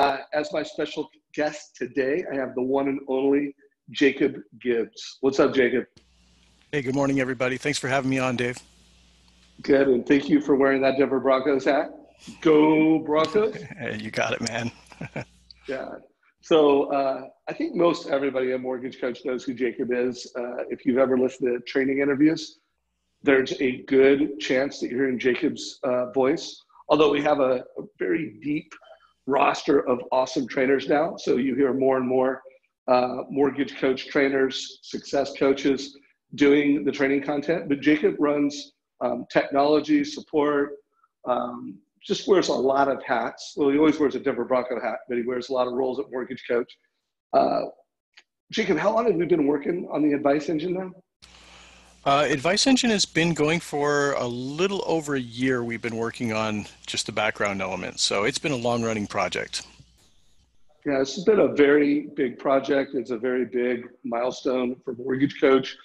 Uh, as my special guest today, I have the one and only Jacob Gibbs. What's up, Jacob? Hey, good morning, everybody. Thanks for having me on, Dave. Good, and thank you for wearing that Denver Broncos hat. Go Broncos! You got it, man. yeah. So uh, I think most everybody a mortgage coach knows who Jacob is. Uh, if you've ever listened to training interviews, there's a good chance that you're hearing Jacob's uh, voice. Although we have a, a, very deep roster of awesome trainers now, so you hear more and more uh, mortgage coach trainers, success coaches doing the training content. But Jacob runs um, technology support. Um, just wears a lot of hats. Well, he always wears a Denver Bronco hat, but he wears a lot of roles at mortgage coach. Uh, Jacob, how long have we been working on the advice engine now? Uh, Advice Engine has been going for a little over a year. We've been working on just the background elements. So it's been a long running project. Yeah, this has been a very big project. It's a very big milestone for Mortgage Coach.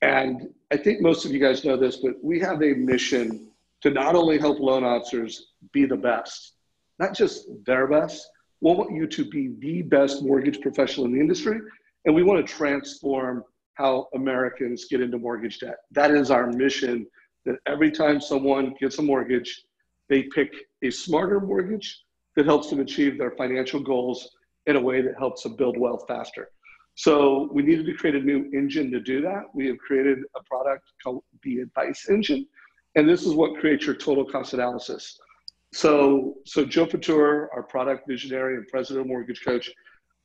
And I think most of you guys know this, but we have a mission to not only help loan officers be the best, not just their best, we want you to be the best mortgage professional in the industry. And we want to transform how Americans get into mortgage debt. That is our mission that every time someone gets a mortgage, they pick a smarter mortgage that helps them achieve their financial goals in a way that helps them build wealth faster. So we needed to create a new engine to do that. We have created a product called the Advice Engine, and this is what creates your total cost analysis. So, so Joe Puthur, our product visionary and president of Mortgage Coach,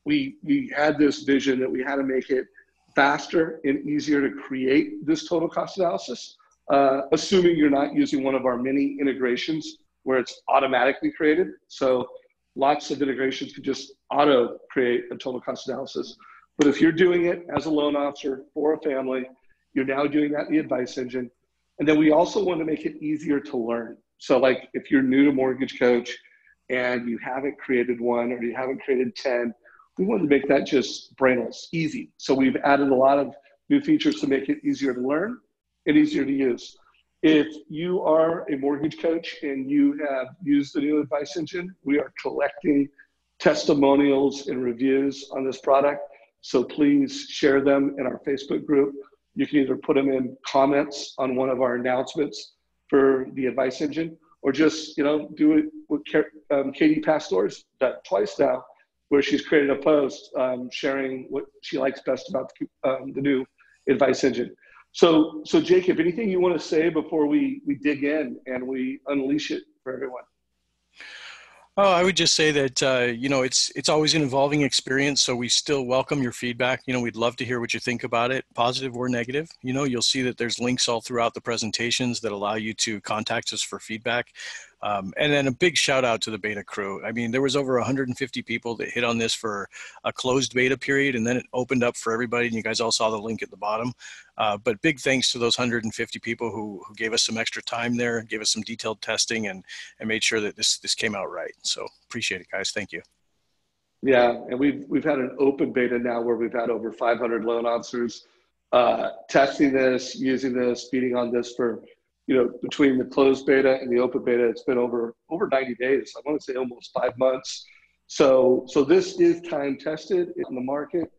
we we had this vision that we had to make it faster and easier to create this total cost analysis, uh, assuming you're not using one of our many integrations where it's automatically created. So lots of integrations can just auto create a total cost analysis. But if you're doing it as a loan officer for a family, you're now doing that in the advice engine. And then we also want to make it easier to learn. So like if you're new to Mortgage Coach and you haven't created one or you haven't created 10, we wanted to make that just brainless, easy. So we've added a lot of new features to make it easier to learn and easier to use. If you are a mortgage coach and you have used the new advice engine, we are collecting testimonials and reviews on this product. So please share them in our Facebook group. You can either put them in comments on one of our announcements for the advice engine, or just you know do it with um, Katie Pastors done twice now where she's created a post um, sharing what she likes best about the, um, the new advice engine. So, so Jacob, anything you want to say before we we dig in and we unleash it for everyone? Oh, I would just say that uh, you know it's it's always an evolving experience. So we still welcome your feedback. You know, we'd love to hear what you think about it, positive or negative. You know, you'll see that there's links all throughout the presentations that allow you to contact us for feedback. Um, and then a big shout out to the beta crew. I mean, there was over 150 people that hit on this for a closed beta period, and then it opened up for everybody. And you guys all saw the link at the bottom. Uh, but big thanks to those 150 people who, who gave us some extra time there, gave us some detailed testing, and and made sure that this this came out right. So appreciate it, guys. Thank you. Yeah, and we've we've had an open beta now where we've had over 500 loan officers uh, testing this, using this, feeding on this for you know, between the closed beta and the open beta, it's been over over 90 days. I want to say almost five months. So so this is time tested in the market.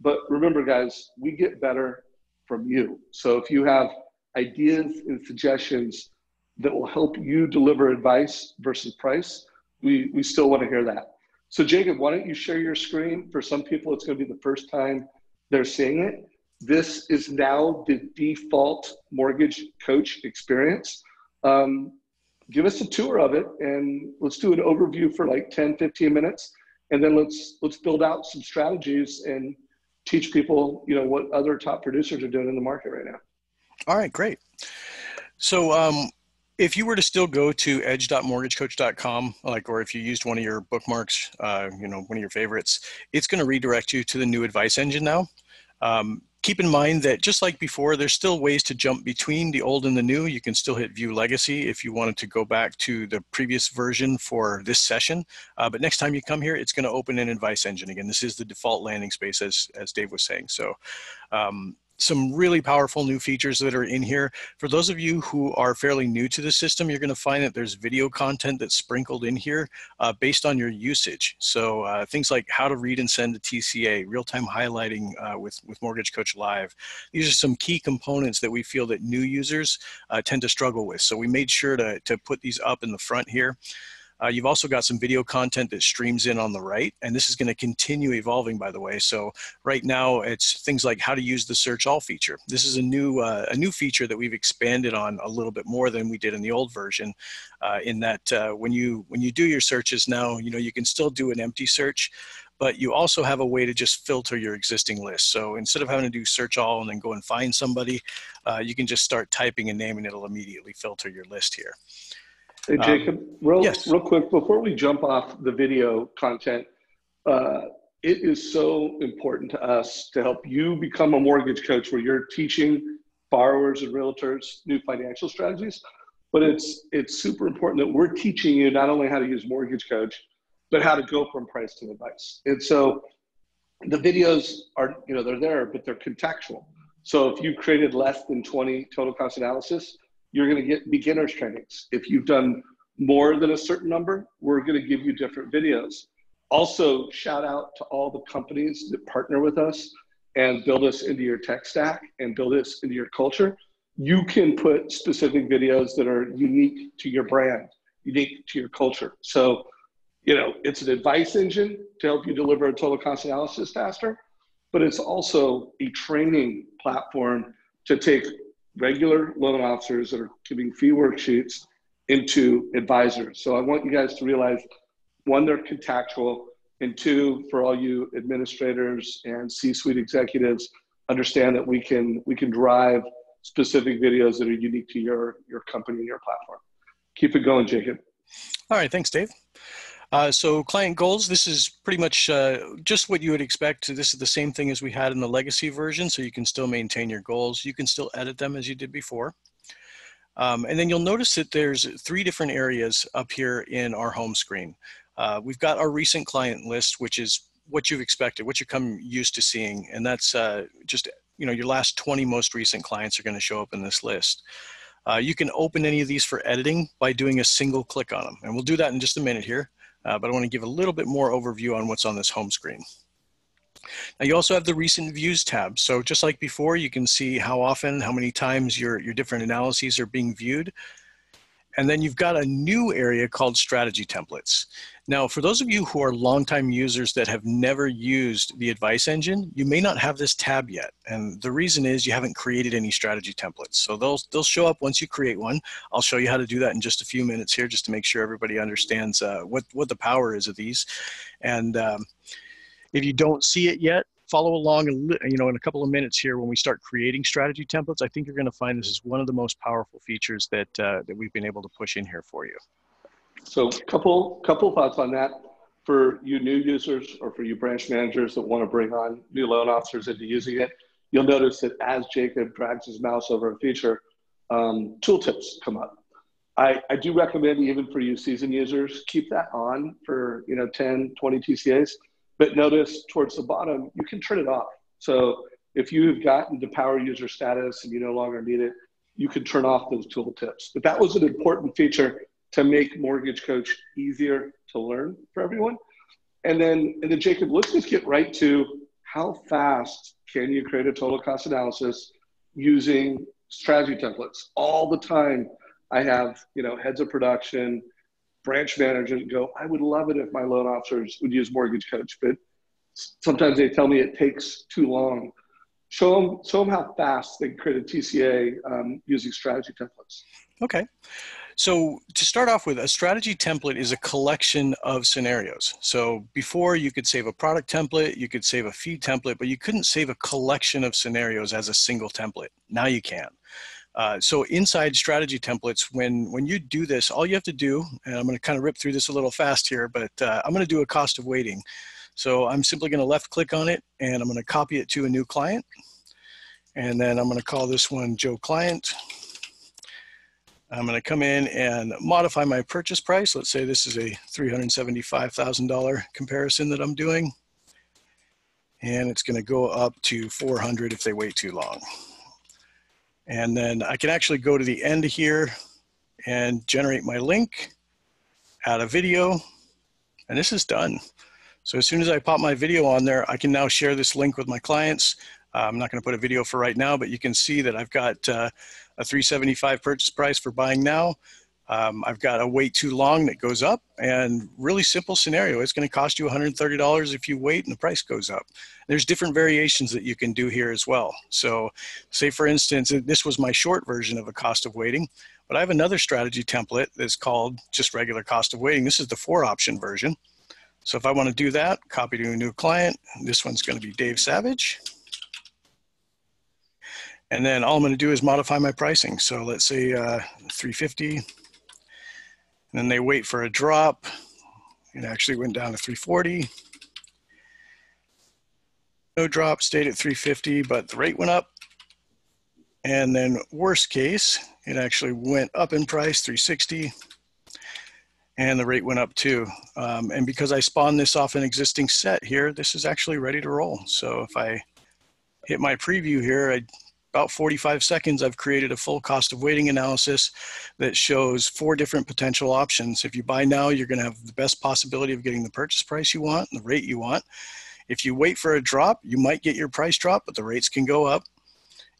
But remember, guys, we get better from you. So if you have ideas and suggestions that will help you deliver advice versus price, we, we still want to hear that. So Jacob, why don't you share your screen? For some people, it's going to be the first time they're seeing it. This is now the default mortgage coach experience. Um, give us a tour of it and let's do an overview for like 10, 15 minutes. And then let's let's build out some strategies and teach people, you know, what other top producers are doing in the market right now. All right, great. So um, if you were to still go to edge.mortgagecoach.com, like, or if you used one of your bookmarks, uh, you know, one of your favorites, it's going to redirect you to the new advice engine now. Um, keep in mind that just like before, there's still ways to jump between the old and the new. You can still hit view legacy if you wanted to go back to the previous version for this session. Uh, but next time you come here, it's going to open an advice engine again. This is the default landing space as, as Dave was saying. So um, some really powerful new features that are in here. For those of you who are fairly new to the system, you're going to find that there's video content that's sprinkled in here uh, based on your usage. So uh, things like how to read and send a TCA, real-time highlighting uh, with, with Mortgage Coach Live. These are some key components that we feel that new users uh, tend to struggle with. So we made sure to, to put these up in the front here. Uh, you've also got some video content that streams in on the right, and this is going to continue evolving, by the way. So right now, it's things like how to use the search all feature. This is a new uh, a new feature that we've expanded on a little bit more than we did in the old version. Uh, in that, uh, when you when you do your searches now, you know you can still do an empty search, but you also have a way to just filter your existing list. So instead of having to do search all and then go and find somebody, uh, you can just start typing a name and it'll immediately filter your list here. Hey, um, Jacob, um, real, yes. real quick, before we jump off the video content, uh, it is so important to us to help you become a mortgage coach where you're teaching borrowers and realtors new financial strategies. But it's it's super important that we're teaching you not only how to use Mortgage Coach, but how to go from price to advice. And so the videos are, you know, they're there, but they're contextual. So if you created less than 20 total cost analysis, you're going to get beginners trainings. If you've done more than a certain number, we're going to give you different videos. Also, shout out to all the companies that partner with us and build us into your tech stack and build us into your culture. You can put specific videos that are unique to your brand, unique to your culture. So, you know, it's an advice engine to help you deliver a total cost analysis faster, but it's also a training platform to take regular loan officers that are giving fee worksheets into advisors. So I want you guys to realize one, they're contactual, and two, for all you administrators and C-suite executives, understand that we can we can drive specific videos that are unique to your your company and your platform. Keep it going, Jacob. All right, thanks, Dave. Uh, so client goals, this is pretty much uh, just what you would expect. This is the same thing as we had in the legacy version, so you can still maintain your goals. You can still edit them as you did before. Um, and then you'll notice that there's three different areas up here in our home screen. Uh, we've got our recent client list, which is what you've expected, what you come used to seeing. And that's uh, just, you know, your last 20 most recent clients are going to show up in this list. Uh, you can open any of these for editing by doing a single click on them. And we'll do that in just a minute here uh, but I want to give a little bit more overview on what's on this home screen. Now you also have the recent views tab. So just like before, you can see how often, how many times your, your different analyses are being viewed. And then you've got a new area called strategy templates. Now, for those of you who are longtime users that have never used the advice engine, you may not have this tab yet. And the reason is you haven't created any strategy templates. So they'll, they'll show up once you create one. I'll show you how to do that in just a few minutes here, just to make sure everybody understands uh, what, what the power is of these. And um, if you don't see it yet, follow along you know in a couple of minutes here when we start creating strategy templates i think you're going to find this is one of the most powerful features that uh, that we've been able to push in here for you. So couple couple thoughts on that. For you new users or for you branch managers that want to bring on new loan officers into using it you'll notice that as jacob drags his mouse over a feature um, tooltips come up. I, I do recommend even for you seasoned users keep that on for you know 10 20 tcas but notice towards the bottom, you can turn it off. So if you've gotten to power user status and you no longer need it, you can turn off those tooltips. But that was an important feature to make Mortgage Coach easier to learn for everyone. And then, and then Jacob, let's just get right to how fast can you create a total cost analysis using strategy templates? All the time, I have you know heads of production, branch managers go, I would love it if my loan officers would use Mortgage Coach, but sometimes they tell me it takes too long. Show them, show them how fast they can create a TCA um, using strategy templates. Okay. So to start off with, a strategy template is a collection of scenarios. So before you could save a product template, you could save a fee template, but you couldn't save a collection of scenarios as a single template. Now you can. Uh, so inside strategy templates, when, when you do this, all you have to do, and I'm going to kind of rip through this a little fast here, but uh, I'm going to do a cost of waiting. So I'm simply going to left click on it and I'm going to copy it to a new client. And then I'm going to call this one Joe Client. I'm going to come in and modify my purchase price. Let's say this is a $375,000 comparison that I'm doing. and it's going to go up to 400 if they wait too long. And then I can actually go to the end here and generate my link, add a video, and this is done. So as soon as I pop my video on there, I can now share this link with my clients. Uh, I'm not going to put a video for right now, but you can see that I've got uh, a 375 purchase price for buying now. Um, I've got a wait too long that goes up and really simple scenario. It's going to cost you $130 if you wait and the price goes up. There's different variations that you can do here as well. So say for instance, this was my short version of a cost of waiting, but I have another strategy template that's called just regular cost of waiting. This is the four option version. So if I want to do that, copy to a new client, this one's going to be Dave Savage. And then all I'm going to do is modify my pricing. So let's say uh, 350. And then they wait for a drop. It actually went down to 340. No drop, stayed at 350, but the rate went up. And then worst case, it actually went up in price, 360 and the rate went up too. Um, and because I spawned this off an existing set here, this is actually ready to roll. So if I hit my preview here, I, about 45 seconds, I've created a full cost of waiting analysis that shows four different potential options. If you buy now, you're gonna have the best possibility of getting the purchase price you want and the rate you want. If you wait for a drop, you might get your price drop, but the rates can go up.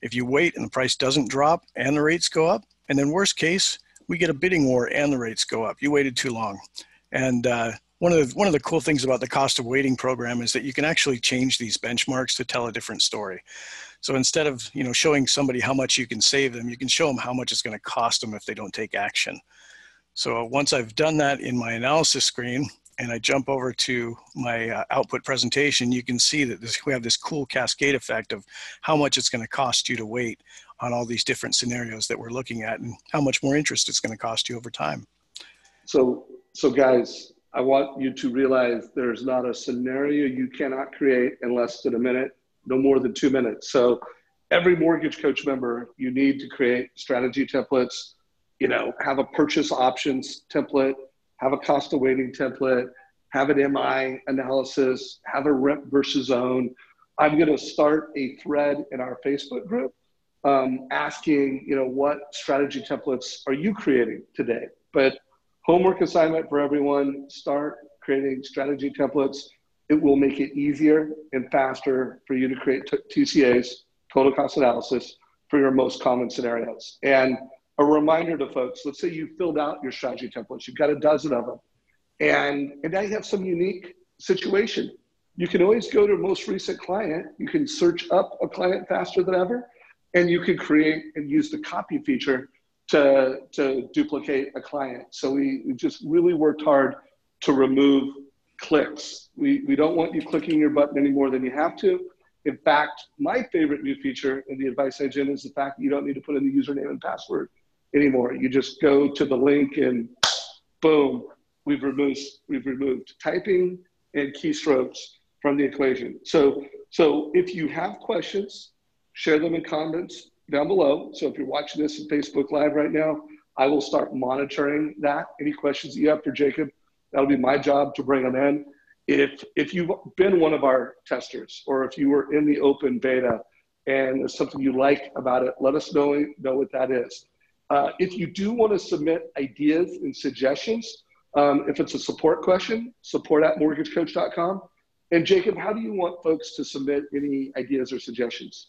If you wait and the price doesn't drop and the rates go up, and then worst case, we get a bidding war and the rates go up. You waited too long. And uh, one of the, one of the cool things about the cost of waiting program is that you can actually change these benchmarks to tell a different story. So instead of you know showing somebody how much you can save them, you can show them how much it's going to cost them if they don't take action. So once I've done that in my analysis screen, and I jump over to my uh, output presentation, you can see that this, we have this cool cascade effect of how much it's going to cost you to wait on all these different scenarios that we're looking at and how much more interest it's going to cost you over time. So, so guys, I want you to realize there's not a scenario you cannot create in less than a minute, no more than two minutes. So every mortgage coach member, you need to create strategy templates, you know, have a purchase options template, have a cost of waiting template, have an MI analysis, have a rent versus own. I'm going to start a thread in our Facebook group um, asking, you know, what strategy templates are you creating today? But homework assignment for everyone, start creating strategy templates. It will make it easier and faster for you to create t- TCAs, total cost analysis, for your most common scenarios. And a reminder to folks, let's say you filled out your strategy templates, you've got a dozen of them, and, and now you have some unique situation. You can always go to most recent client, you can search up a client faster than ever, and you can create and use the copy feature to, to duplicate a client. So we, we just really worked hard to remove clicks. We, we don't want you clicking your button any more than you have to. In fact, my favorite new feature in the advice engine is the fact that you don't need to put in the username and password anymore. You just go to the link and boom, we've removed, we've removed typing and keystrokes from the equation. So, so if you have questions, share them in comments down below. So if you're watching this on Facebook Live right now, I will start monitoring that. Any questions that you have for Jacob, that'll be my job to bring them in. If if you've been one of our testers or if you were in the open beta and there's something you like about it, let us know know what that is. Uh, if you do want to submit ideas and suggestions, um, if it's a support question, support at mortgagecoach.com. And Jacob, how do you want folks to submit any ideas or suggestions?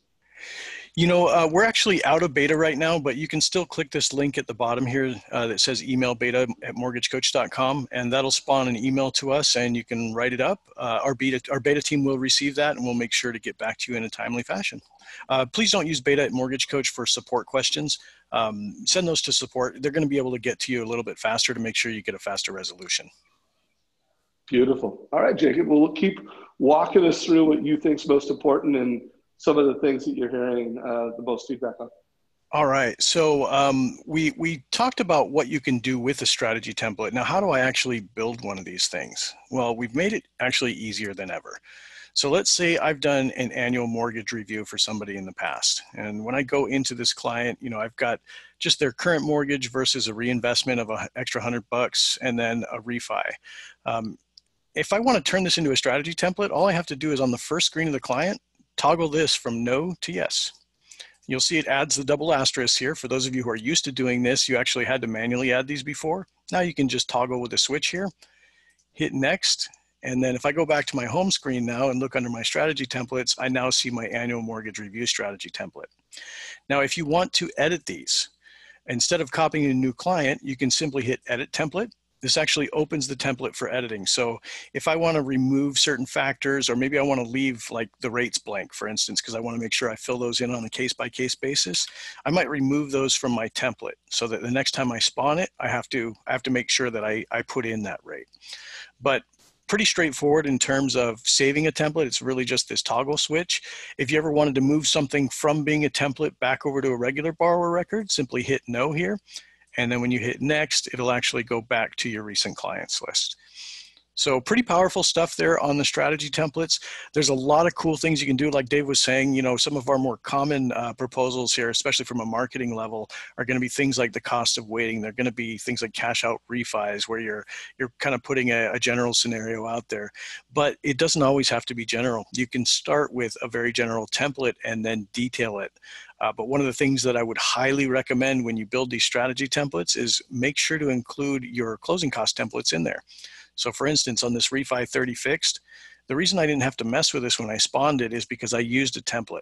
You know, uh, we're actually out of beta right now, but you can still click this link at the bottom here uh, that says email beta at mortgagecoach.com, and that'll spawn an email to us, and you can write it up. Uh, our beta our beta team will receive that, and we'll make sure to get back to you in a timely fashion. Uh, please don't use beta at Mortgage Coach for support questions. Um, send those to support. They're going to be able to get to you a little bit faster to make sure you get a faster resolution. Beautiful. All right, Jacob. Well, we'll keep walking us through what you think is most important and some of the things that you're hearing uh, the most feedback on. All right. So um, we we talked about what you can do with a strategy template. Now, how do I actually build one of these things? Well, we've made it actually easier than ever. So let's say I've done an annual mortgage review for somebody in the past. And when I go into this client, you know, I've got just their current mortgage versus a reinvestment of an extra hundred bucks and then a refi. Um, if I want to turn this into a strategy template, all I have to do is on the first screen of the client, toggle this from no to yes. You'll see it adds the double asterisk here. For those of you who are used to doing this, you actually had to manually add these before. Now you can just toggle with a switch here, hit next, and then if I go back to my home screen now and look under my strategy templates, I now see my annual mortgage review strategy template. Now, if you want to edit these, instead of copying a new client, you can simply hit edit template this actually opens the template for editing. So if I want to remove certain factors, or maybe I want to leave like the rates blank, for instance, because I want to make sure I fill those in on a case by case basis, I might remove those from my template so that the next time I spawn it, I have to, I have to make sure that I, I put in that rate. But pretty straightforward in terms of saving a template. It's really just this toggle switch. If you ever wanted to move something from being a template back over to a regular borrower record, simply hit no here and then when you hit next, it'll actually go back to your recent clients list. So pretty powerful stuff there on the strategy templates. There's a lot of cool things you can do. Like Dave was saying, you know, some of our more common uh, proposals here, especially from a marketing level, are going to be things like the cost of waiting. They're going to be things like cash out refis, where you're you're kind of putting a, a general scenario out there. But it doesn't always have to be general. You can start with a very general template and then detail it. Uh, but one of the things that I would highly recommend when you build these strategy templates is make sure to include your closing cost templates in there. So for instance, on this refi 30 fixed, the reason I didn't have to mess with this when I spawned it is because I used a template.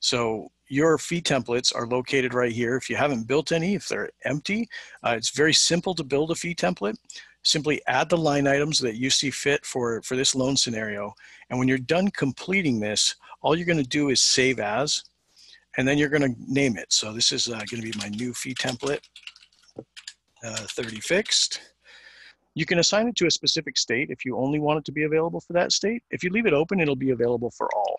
So your fee templates are located right here. If you haven't built any, if they're empty, uh, it's very simple to build a fee template. Simply add the line items that you see fit for, for this loan scenario. And when you're done completing this, all you're gonna do is save as, and then you're going to name it. So this is uh, going to be my new fee template, uh, 30 fixed. You can assign it to a specific state if you only want it to be available for that state. If you leave it open, it'll be available for all.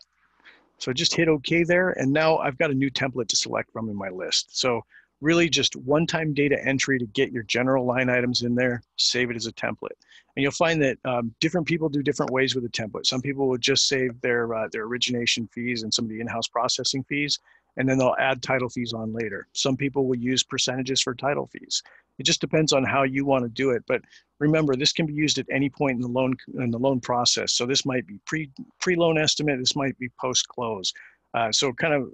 So just hit OK there, and now I've got a new template to select from in my list. So really just one-time data entry to get your general line items in there, save it as a template. And you'll find that um, different people do different ways with a template. Some people will just save their, uh, their origination fees and some of the in-house processing fees and then they'll add title fees on later. Some people will use percentages for title fees. It just depends on how you want to do it. But remember, this can be used at any point in the loan in the loan process. So this might be pre pre loan estimate. This might be post close. Uh, so kind of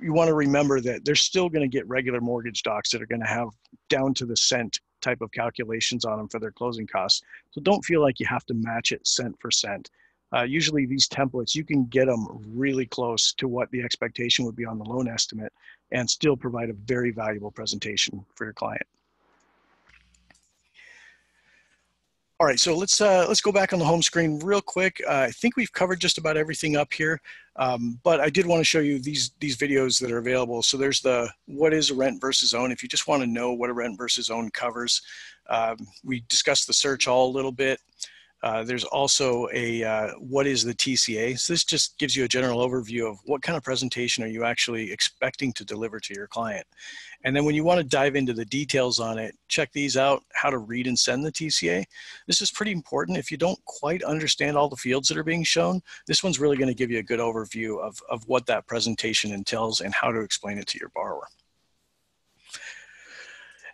you want to remember that they're still going to get regular mortgage docs that are going to have down to the cent type of calculations on them for their closing costs. So don't feel like you have to match it cent for cent uh, usually these templates, you can get them really close to what the expectation would be on the loan estimate and still provide a very valuable presentation for your client. All right, so let's uh, let's go back on the home screen real quick. Uh, I think we've covered just about everything up here, um, but I did want to show you these these videos that are available. So there's the what is a rent versus own. If you just want to know what a rent versus own covers, um, we discussed the search all a little bit. Uh, there's also a uh, what is the TCA. So this just gives you a general overview of what kind of presentation are you actually expecting to deliver to your client. And then when you want to dive into the details on it, check these out, how to read and send the TCA. This is pretty important. If you don't quite understand all the fields that are being shown, this one's really going to give you a good overview of, of what that presentation entails and how to explain it to your borrower.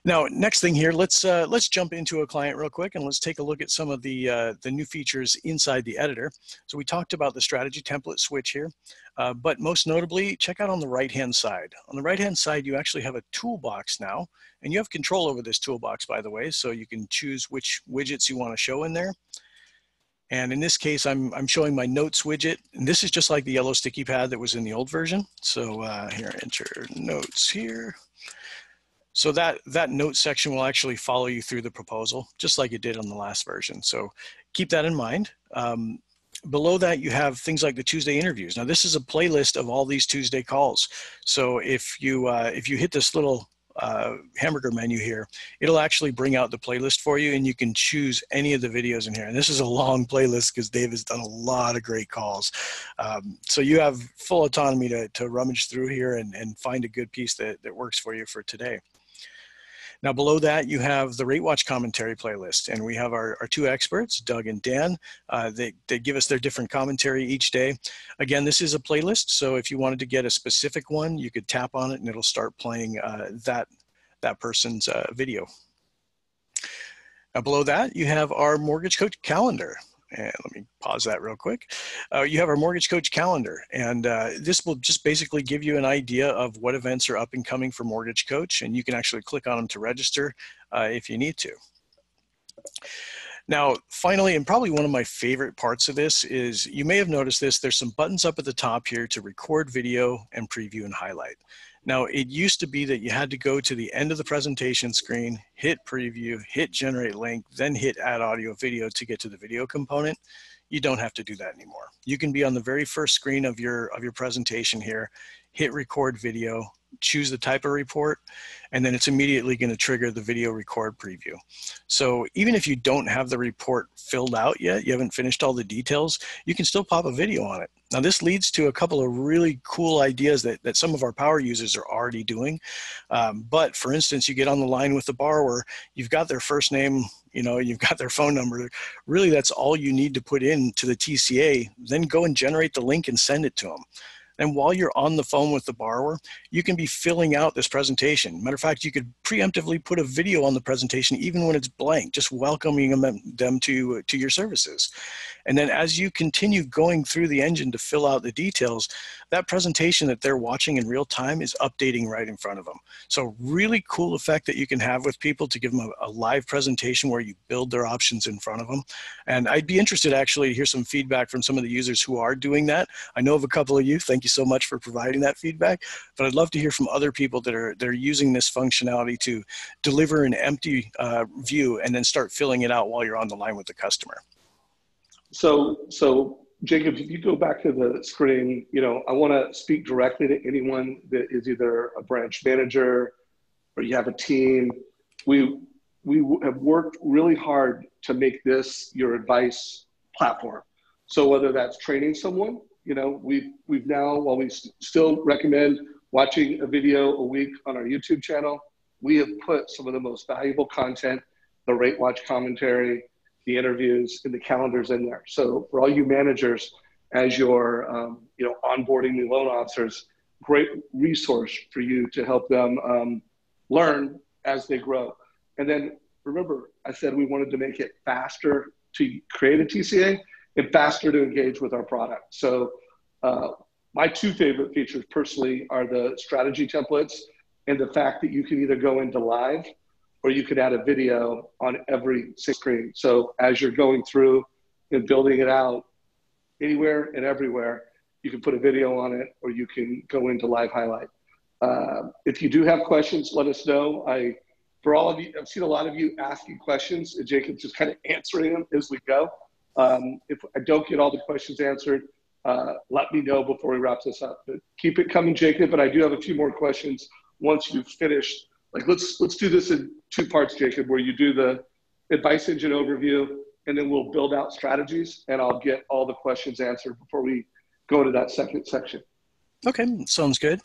Now, next thing here, let's uh, let's jump into a client real quick and let's take a look at some of the uh, the new features inside the editor. So we talked about the strategy template switch here, uh, but most notably, check out on the right hand side. On the right hand side, you actually have a toolbox now, and you have control over this toolbox, by the way, so you can choose which widgets you want to show in there. And in this case, I'm, I'm showing my notes widget. And this is just like the yellow sticky pad that was in the old version. So uh, here, enter notes here. So that, that note section will actually follow you through the proposal, just like it did on the last version. So keep that in mind. Um, below that, you have things like the Tuesday interviews. Now, this is a playlist of all these Tuesday calls. So if you, uh, if you hit this little uh, hamburger menu here, it'll actually bring out the playlist for you and you can choose any of the videos in here. And this is a long playlist because Dave has done a lot of great calls. Um, so you have full autonomy to, to rummage through here and, and find a good piece that, that works for you for today. Now below that, you have the Rate Watch commentary playlist, and we have our, our two experts, Doug and Dan. Uh, they, they give us their different commentary each day. Again, this is a playlist, so if you wanted to get a specific one, you could tap on it and it'll start playing uh, that, that person's uh, video. Now below that, you have our Mortgage Coach calendar. And let me pause that real quick. Uh, you have our Mortgage Coach calendar, and uh, this will just basically give you an idea of what events are up and coming for Mortgage Coach, and you can actually click on them to register uh, if you need to. Now, finally, and probably one of my favorite parts of this is you may have noticed this, there's some buttons up at the top here to record video and preview and highlight. Now, it used to be that you had to go to the end of the presentation screen, hit preview, hit generate link, then hit add audio video to get to the video component. You don't have to do that anymore. You can be on the very first screen of your, of your presentation here, hit record video, choose the type of report, and then it's immediately going to trigger the video record preview. So even if you don't have the report filled out yet, you haven't finished all the details, you can still pop a video on it. Now this leads to a couple of really cool ideas that, that some of our power users are already doing. Um, but for instance, you get on the line with the borrower, you've got their first name, you know, you've got their phone number. Really, that's all you need to put in to the TCA. Then go and generate the link and send it to them. And while you're on the phone with the borrower, you can be filling out this presentation. Matter of fact, you could preemptively put a video on the presentation even when it's blank, just welcoming them, to, to your services. And then as you continue going through the engine to fill out the details, that presentation that they're watching in real time is updating right in front of them. So really cool effect that you can have with people to give them a, a live presentation where you build their options in front of them. And I'd be interested actually to hear some feedback from some of the users who are doing that. I know of a couple of you. Thank you you so much for providing that feedback. But I'd love to hear from other people that are that are using this functionality to deliver an empty uh, view and then start filling it out while you're on the line with the customer. So, so Jacob, if you go back to the screen, you know, I want to speak directly to anyone that is either a branch manager or you have a team. We we have worked really hard to make this your advice platform. So whether that's training someone you know, we've, we've now, while we st- still recommend watching a video a week on our YouTube channel, we have put some of the most valuable content, the rate watch commentary, the interviews, and the calendars in there. So for all you managers, as you're, um, you know, onboarding new loan officers, great resource for you to help them um, learn as they grow. And then remember, I said we wanted to make it faster to create a TCA and faster to engage with our product. So uh, my two favorite features personally are the strategy templates and the fact that you can either go into live or you could add a video on every screen. So as you're going through and building it out anywhere and everywhere, you can put a video on it or you can go into live highlight. Uh, if you do have questions, let us know. I, for all of you, I've seen a lot of you asking questions and Jacob just kind of answering them as we go. Um, if I don't get all the questions answered, uh, let me know before we wrap this up. But keep it coming, Jacob. But I do have a few more questions once you've finished. Like let's let's do this in two parts, Jacob, where you do the advice engine overview, and then we'll build out strategies, and I'll get all the questions answered before we go to that second section. Okay, sounds good.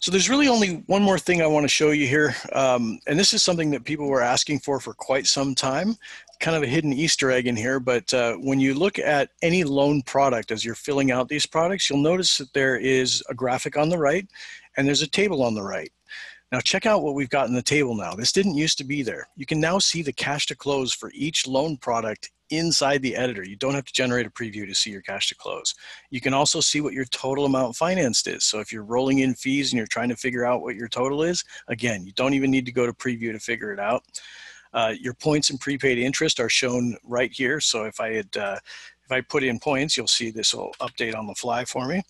So there's really only one more thing I want to show you here, um, and this is something that people were asking for for quite some time kind of a hidden Easter egg in here, but uh, when you look at any loan product as you're filling out these products, you'll notice that there is a graphic on the right and there's a table on the right. Now check out what we've got in the table now. This didn't used to be there. You can now see the cash to close for each loan product inside the editor. You don't have to generate a preview to see your cash to close. You can also see what your total amount financed is. So if you're rolling in fees and you're trying to figure out what your total is, again, you don't even need to go to preview to figure it out. Uh, your points and prepaid interest are shown right here. So if I had, uh, if I put in points, you'll see this will update on the fly for me.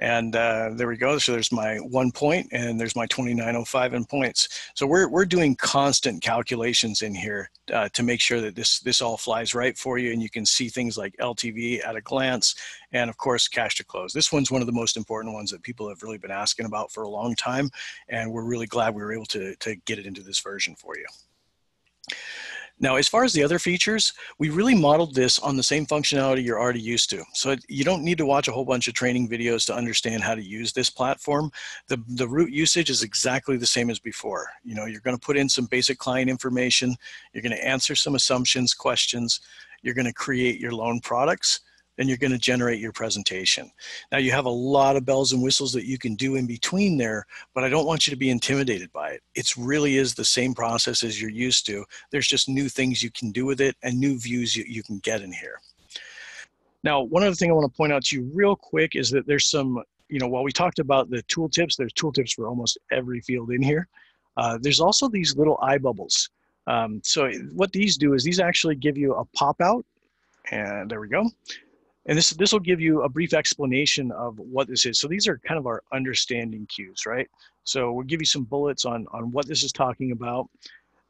And uh, there we go. So there's my one point and there's my 2905 in points. So we're, we're doing constant calculations in here uh, to make sure that this, this all flies right for you. And you can see things like LTV at a glance and of course cash to close. This one's one of the most important ones that people have really been asking about for a long time. And we're really glad we were able to, to get it into this version for you. Now, as far as the other features, we really modeled this on the same functionality you're already used to. So you don't need to watch a whole bunch of training videos to understand how to use this platform. The, the root usage is exactly the same as before. You know, you're gonna put in some basic client information, you're gonna answer some assumptions, questions, you're gonna create your loan products, then you're going to generate your presentation. Now you have a lot of bells and whistles that you can do in between there, but I don't want you to be intimidated by it. It really is the same process as you're used to. There's just new things you can do with it and new views you, you can get in here. Now, one other thing I want to point out to you real quick is that there's some, you know, while we talked about the tooltips, there's tooltips for almost every field in here. Uh, there's also these little eye bubbles. Um, so what these do is these actually give you a pop out, and there we go. And this this will give you a brief explanation of what this is. So these are kind of our understanding cues, right? So we'll give you some bullets on on what this is talking about.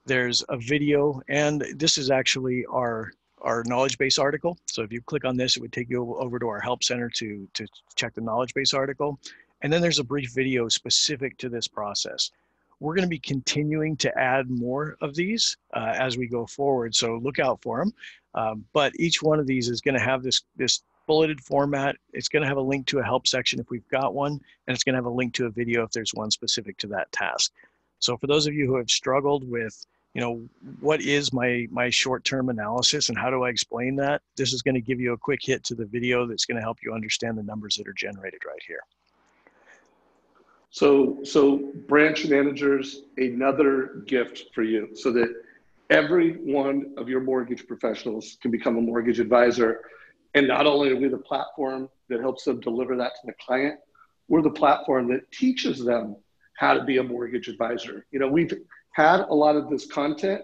There's a video, and this is actually our our knowledge base article. So if you click on this, it would take you over to our help center to, to check the knowledge base article. And then there's a brief video specific to this process. We're going to be continuing to add more of these uh, as we go forward. So look out for them. Um, but each one of these is going to have this, this bulleted format. It's going to have a link to a help section if we've got one, and it's going to have a link to a video if there's one specific to that task. So for those of you who have struggled with you know, what is my, my short-term analysis and how do I explain that? This is gonna give you a quick hit to the video that's gonna help you understand the numbers that are generated right here. So, so branch managers, another gift for you so that every one of your mortgage professionals can become a mortgage advisor. And not only are we the platform that helps them deliver that to the client, we're the platform that teaches them how to be a mortgage advisor. You know, we've had a lot of this content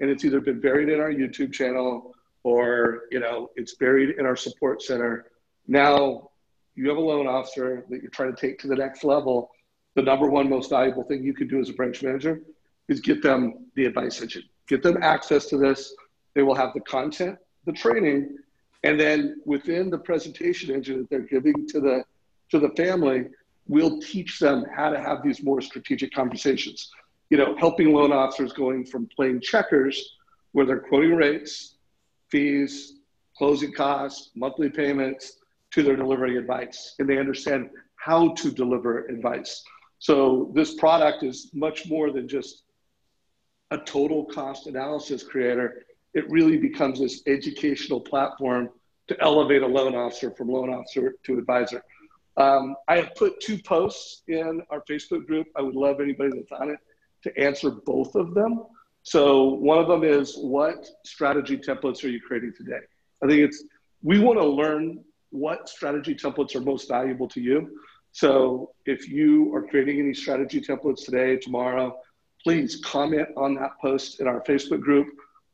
and it's either been buried in our YouTube channel or, you know, it's buried in our support center. Now you have a loan officer that you're trying to take to the next level. The number one most valuable thing you could do as a branch manager is get them the advice engine, get them access to this. They will have the content, the training, and then within the presentation engine that they're giving to the to the family, we'll teach them how to have these more strategic conversations you know, helping loan officers going from playing checkers where they're quoting rates, fees, closing costs, monthly payments, to their delivering advice. And they understand how to deliver advice. So this product is much more than just a total cost analysis creator. It really becomes this educational platform to elevate a loan officer from loan officer to advisor. Um, I have put two posts in our Facebook group. I would love anybody that's on it to answer both of them. So one of them is what strategy templates are you creating today? I think it's we want to learn what strategy templates are most valuable to you. So if you are creating any strategy templates today, tomorrow, please comment on that post in our Facebook group.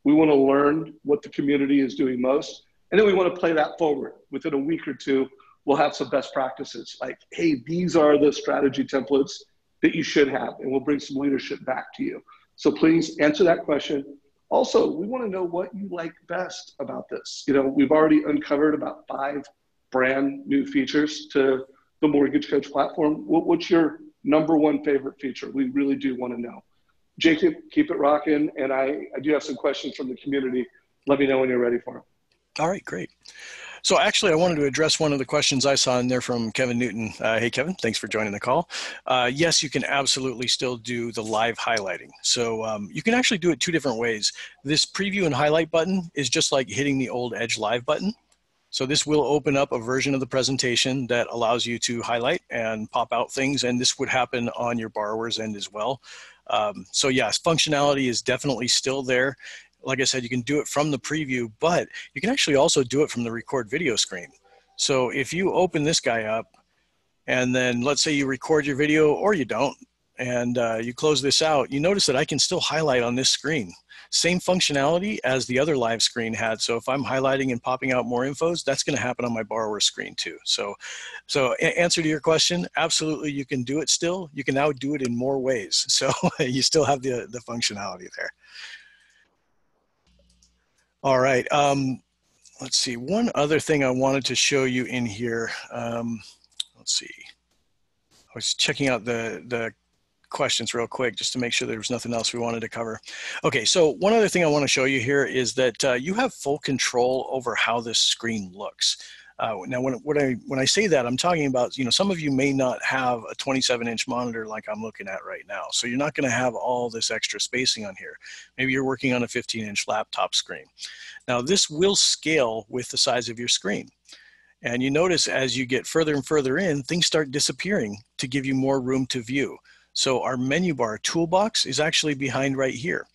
We want to learn what the community is doing most. And then we want to play that forward. Within a week or two, we'll have some best practices like, hey, these are the strategy templates that you should have, and we'll bring some leadership back to you. So please answer that question. Also, we want to know what you like best about this. You know, we've already uncovered about five brand new features to the Mortgage Coach platform. What's your number one favorite feature? We really do want to know. Jacob, keep it rocking. And I, I do have some questions from the community. Let me know when you're ready for them. All right, great. So actually, I wanted to address one of the questions I saw in there from Kevin Newton. Uh, hey, Kevin, thanks for joining the call. Uh, yes, you can absolutely still do the live highlighting. So um, you can actually do it two different ways. This preview and highlight button is just like hitting the old Edge Live button. So this will open up a version of the presentation that allows you to highlight and pop out things, and this would happen on your borrower's end as well. Um, so yes, functionality is definitely still there like I said, you can do it from the preview, but you can actually also do it from the record video screen. So if you open this guy up and then let's say you record your video or you don't, and uh, you close this out, you notice that I can still highlight on this screen. Same functionality as the other live screen had. So if I'm highlighting and popping out more infos, that's going to happen on my borrower screen too. So, so answer to your question, absolutely, you can do it still. You can now do it in more ways. So you still have the the functionality there. All right. Um, let's see. One other thing I wanted to show you in here. Um, let's see. I was checking out the the questions real quick just to make sure there was nothing else we wanted to cover. Okay, so one other thing I want to show you here is that uh, you have full control over how this screen looks. Uh, now, when, when, I, when I say that, I'm talking about, you know, some of you may not have a 27 inch monitor like I'm looking at right now. So you're not going to have all this extra spacing on here. Maybe you're working on a 15 inch laptop screen. Now, this will scale with the size of your screen. And you notice as you get further and further in, things start disappearing to give you more room to view. So our menu bar toolbox is actually behind right here.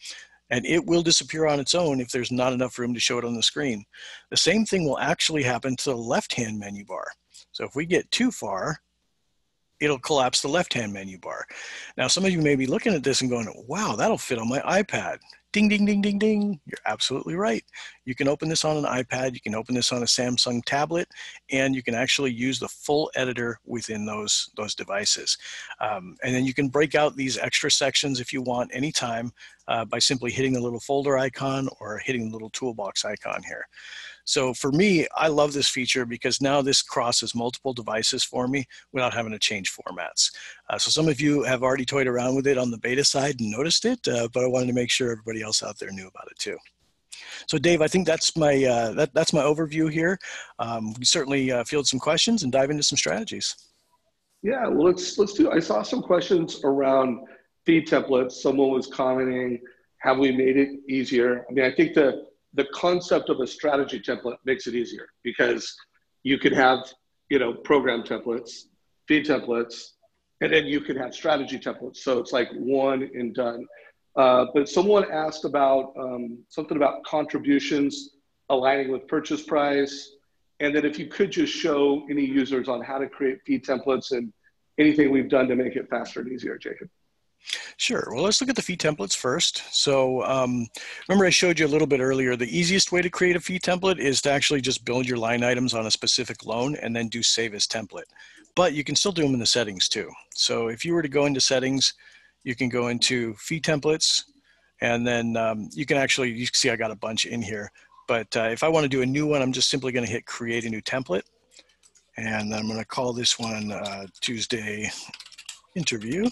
And it will disappear on its own if there's not enough room to show it on the screen. The same thing will actually happen to the left-hand menu bar. So if we get too far, it'll collapse the left-hand menu bar. Now, some of you may be looking at this and going, wow, that'll fit on my iPad. Ding, ding, ding, ding, ding. You're absolutely right. You can open this on an iPad, you can open this on a Samsung tablet, and you can actually use the full editor within those, those devices. Um, and then you can break out these extra sections if you want anytime uh, by simply hitting the little folder icon or hitting the little toolbox icon here. So for me, I love this feature because now this crosses multiple devices for me without having to change formats. Uh, so some of you have already toyed around with it on the beta side and noticed it, uh, but I wanted to make sure everybody else out there knew about it too. So Dave, I think that's my uh, that, that's my overview here. Um, we certainly uh, field some questions and dive into some strategies. Yeah, well, let's let's do. I saw some questions around fee templates. Someone was commenting, "Have we made it easier?" I mean, I think the the concept of a strategy template makes it easier because you can have you know program templates fee templates and then you can have strategy templates. So it's like one and done. Uh, but someone asked about um, something about contributions aligning with purchase price. And then if you could just show any users on how to create fee templates and anything we've done to make it faster and easier jacob Sure. Well, let's look at the fee templates first. So um, remember I showed you a little bit earlier, the easiest way to create a fee template is to actually just build your line items on a specific loan and then do save as template. But you can still do them in the settings too. So if you were to go into settings, you can go into fee templates and then um, you can actually, you can see I got a bunch in here. But uh, if I want to do a new one, I'm just simply going to hit create a new template. And I'm going to call this one uh, Tuesday interview.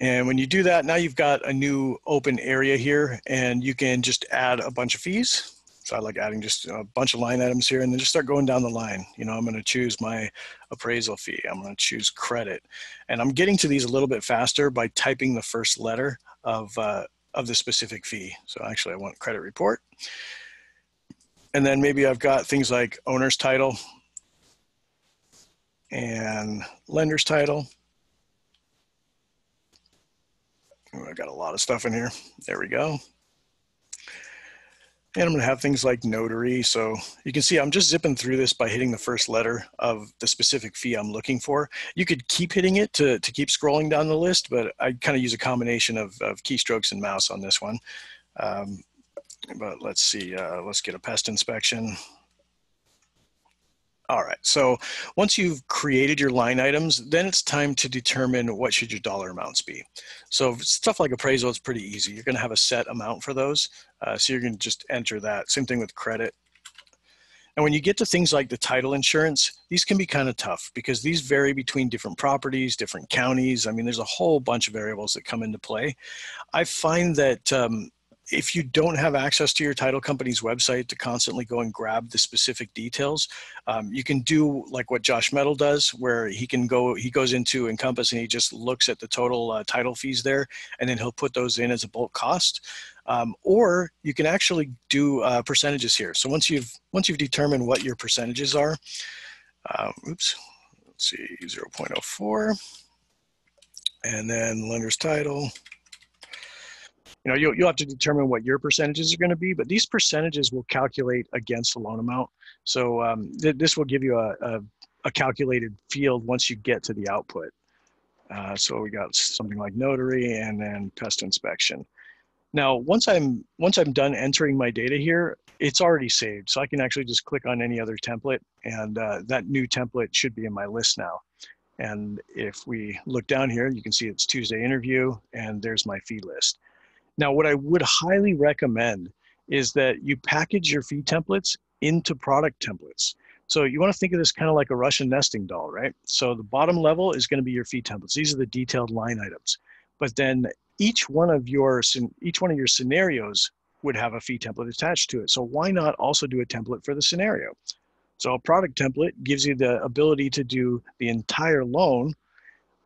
And when you do that, now you've got a new open area here and you can just add a bunch of fees. So I like adding just a bunch of line items here and then just start going down the line. You know, I'm gonna choose my appraisal fee. I'm gonna choose credit. And I'm getting to these a little bit faster by typing the first letter of, uh, of the specific fee. So actually I want credit report. And then maybe I've got things like owner's title and lender's title. I got a lot of stuff in here. There we go. And I'm going to have things like notary. So you can see I'm just zipping through this by hitting the first letter of the specific fee I'm looking for. You could keep hitting it to, to keep scrolling down the list, but I kind of use a combination of, of keystrokes and mouse on this one. Um, but let's see, uh, let's get a pest inspection. All right, so once you've created your line items, then it's time to determine what should your dollar amounts be. So stuff like appraisal is pretty easy. You're gonna have a set amount for those. Uh, so you're gonna just enter that. Same thing with credit. And when you get to things like the title insurance, these can be kind of tough because these vary between different properties, different counties. I mean, there's a whole bunch of variables that come into play. I find that um, if you don't have access to your title company's website to constantly go and grab the specific details, um, you can do like what Josh Mettle does, where he can go, he goes into Encompass and he just looks at the total uh, title fees there, and then he'll put those in as a bulk cost. Um, or you can actually do uh, percentages here. So once you've once you've determined what your percentages are, uh, oops, let's see, 0.04, and then lender's title you know, you'll, you'll have to determine what your percentages are going to be, but these percentages will calculate against the loan amount. So um, th this will give you a, a, a, calculated field once you get to the output. Uh, so we got something like notary and then pest inspection. Now, once I'm once I'm done entering my data here, it's already saved. So I can actually just click on any other template and uh, that new template should be in my list now. And if we look down here, you can see it's Tuesday interview and there's my fee list. Now, what I would highly recommend is that you package your fee templates into product templates. So you want to think of this kind of like a Russian nesting doll, right? So the bottom level is going to be your fee templates. These are the detailed line items. But then each one of your each one of your scenarios would have a fee template attached to it. So why not also do a template for the scenario? So a product template gives you the ability to do the entire loan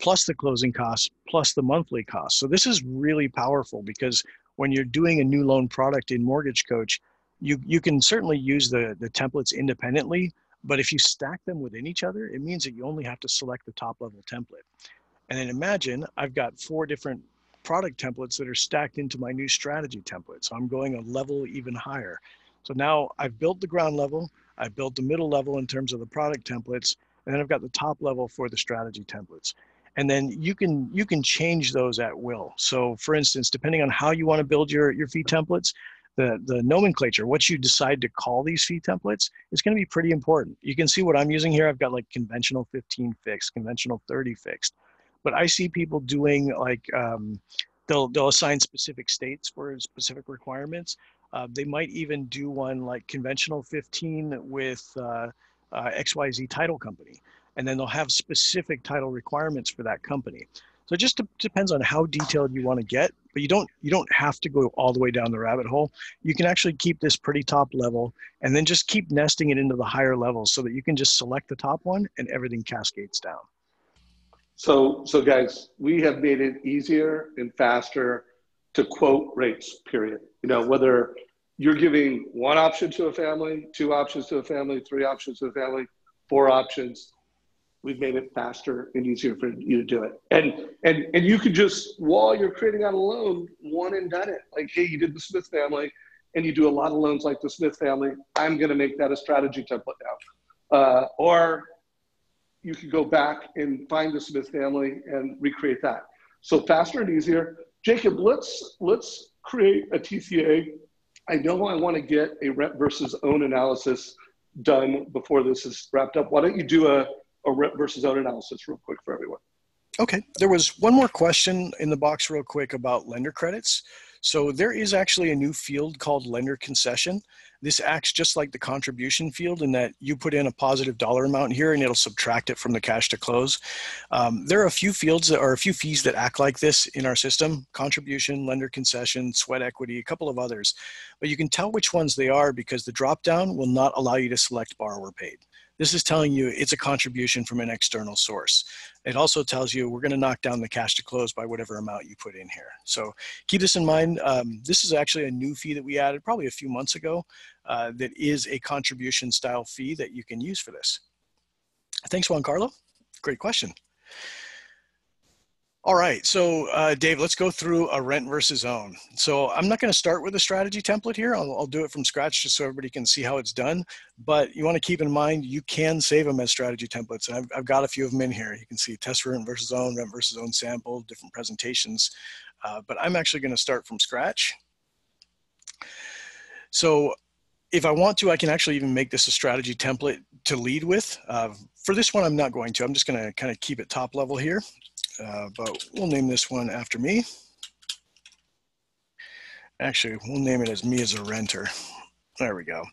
plus the closing costs, plus the monthly costs. So this is really powerful because when you're doing a new loan product in Mortgage Coach, you, you can certainly use the, the templates independently, but if you stack them within each other, it means that you only have to select the top level template. And then imagine I've got four different product templates that are stacked into my new strategy template. So I'm going a level even higher. So now I've built the ground level, I've built the middle level in terms of the product templates, and then I've got the top level for the strategy templates. And then you can you can change those at will. So for instance, depending on how you want to build your, your fee templates, the, the nomenclature, what you decide to call these fee templates is going to be pretty important. You can see what I'm using here. I've got like conventional 15 fixed, conventional 30 fixed. But I see people doing like um, they'll they'll assign specific states for specific requirements. Uh, they might even do one like conventional 15 with uh, uh, XYZ title company, and then they'll have specific title requirements for that company. So it just depends on how detailed you want to get, but you don't you don't have to go all the way down the rabbit hole. You can actually keep this pretty top level and then just keep nesting it into the higher levels so that you can just select the top one and everything cascades down. So, so guys, we have made it easier and faster to quote rates, period. You know, whether you're giving one option to a family, two options to a family, three options to a family, four options, we've made it faster and easier for you to do it. And and and you could just while you're creating out a loan, one and done it. Like, hey, you did the Smith family, and you do a lot of loans like the Smith family. I'm going to make that a strategy template now. Uh, or you could go back and find the Smith family and recreate that. So faster and easier. Jacob, let's let's create a TCA. I know I want to get a rent versus own analysis done before this is wrapped up. Why don't you do a, a rent versus own analysis real quick for everyone? Okay. There was one more question in the box, real quick, about lender credits. So there is actually a new field called lender concession. This acts just like the contribution field in that you put in a positive dollar amount here and it'll subtract it from the cash to close. Um, there are a few fields that are a few fees that act like this in our system, contribution, lender concession, sweat equity, a couple of others. But you can tell which ones they are because the drop down will not allow you to select borrower paid. This is telling you it's a contribution from an external source. It also tells you we're going to knock down the cash to close by whatever amount you put in here. So keep this in mind. Um, this is actually a new fee that we added probably a few months ago uh, that is a contribution style fee that you can use for this. Thanks, Juan Carlo. Great question. All right, so uh, Dave, let's go through a rent versus own. So I'm not going to start with a strategy template here. I'll, I'll, do it from scratch just so everybody can see how it's done. But you want to keep in mind you can save them as strategy templates. And I've, I've got a few of them in here. You can see test for rent versus own, rent versus own sample, different presentations. Uh, but I'm actually going to start from scratch. So if I want to, I can actually even make this a strategy template to lead with. Uh, for this one, I'm not going to. I'm just going to kind of keep it top level here uh, but we'll name this one after me. Actually, we'll name it as me as a renter. There we go.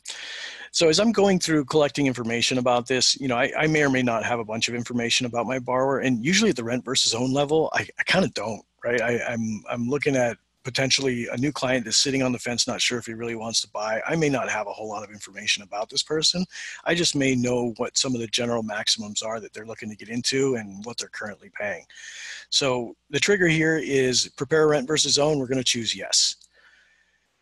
So as I'm going through collecting information about this, you know, I, I may or may not have a bunch of information about my borrower, and usually at the rent versus own level, I, I kind of don't, right? I, I'm I'm looking at potentially a new client is sitting on the fence, not sure if he really wants to buy. I may not have a whole lot of information about this person. I just may know what some of the general maximums are that they're looking to get into and what they're currently paying. So the trigger here is prepare rent versus own. We're going to choose yes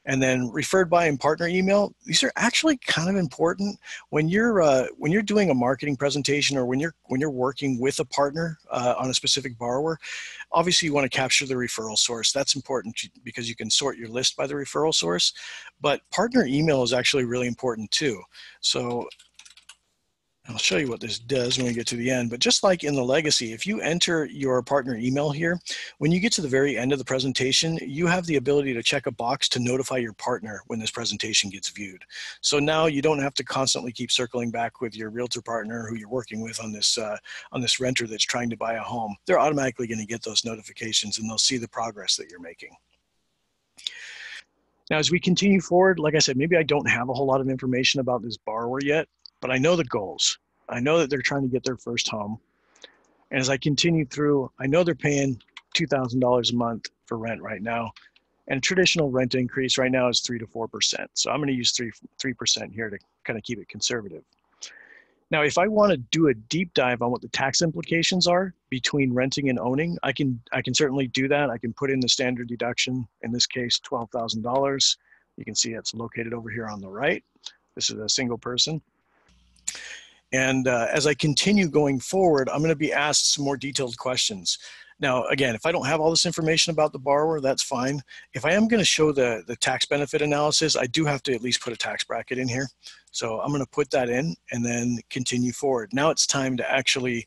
and then referred by and partner email these are actually kind of important. When you're uh, when you're doing a marketing presentation or when you're when you're working with a partner uh, on a specific borrower obviously you want to capture the referral source. That's important because you can sort your list by the referral source. But partner email is actually really important too. So I'll show you what this does when we get to the end, but just like in the legacy, if you enter your partner email here, when you get to the very end of the presentation, you have the ability to check a box to notify your partner when this presentation gets viewed. So now you don't have to constantly keep circling back with your realtor partner who you're working with on this, uh, on this renter that's trying to buy a home. They're automatically gonna get those notifications and they'll see the progress that you're making. Now, as we continue forward, like I said, maybe I don't have a whole lot of information about this borrower yet, but I know the goals. I know that they're trying to get their first home. And as I continue through, I know they're paying $2,000 a month for rent right now. And traditional rent increase right now is 3 to 4%. So I'm going to use 3, 3% here to kind of keep it conservative. Now, if I want to do a deep dive on what the tax implications are between renting and owning, I can I can certainly do that. I can put in the standard deduction, in this case, $12,000 You can see it's located over here on the right. This is a single person. And uh, as I continue going forward, I'm going to be asked some more detailed questions. Now, again, if I don't have all this information about the borrower, that's fine. If I am going to show the, the tax benefit analysis, I do have to at least put a tax bracket in here. So I'm going to put that in and then continue forward. Now it's time to actually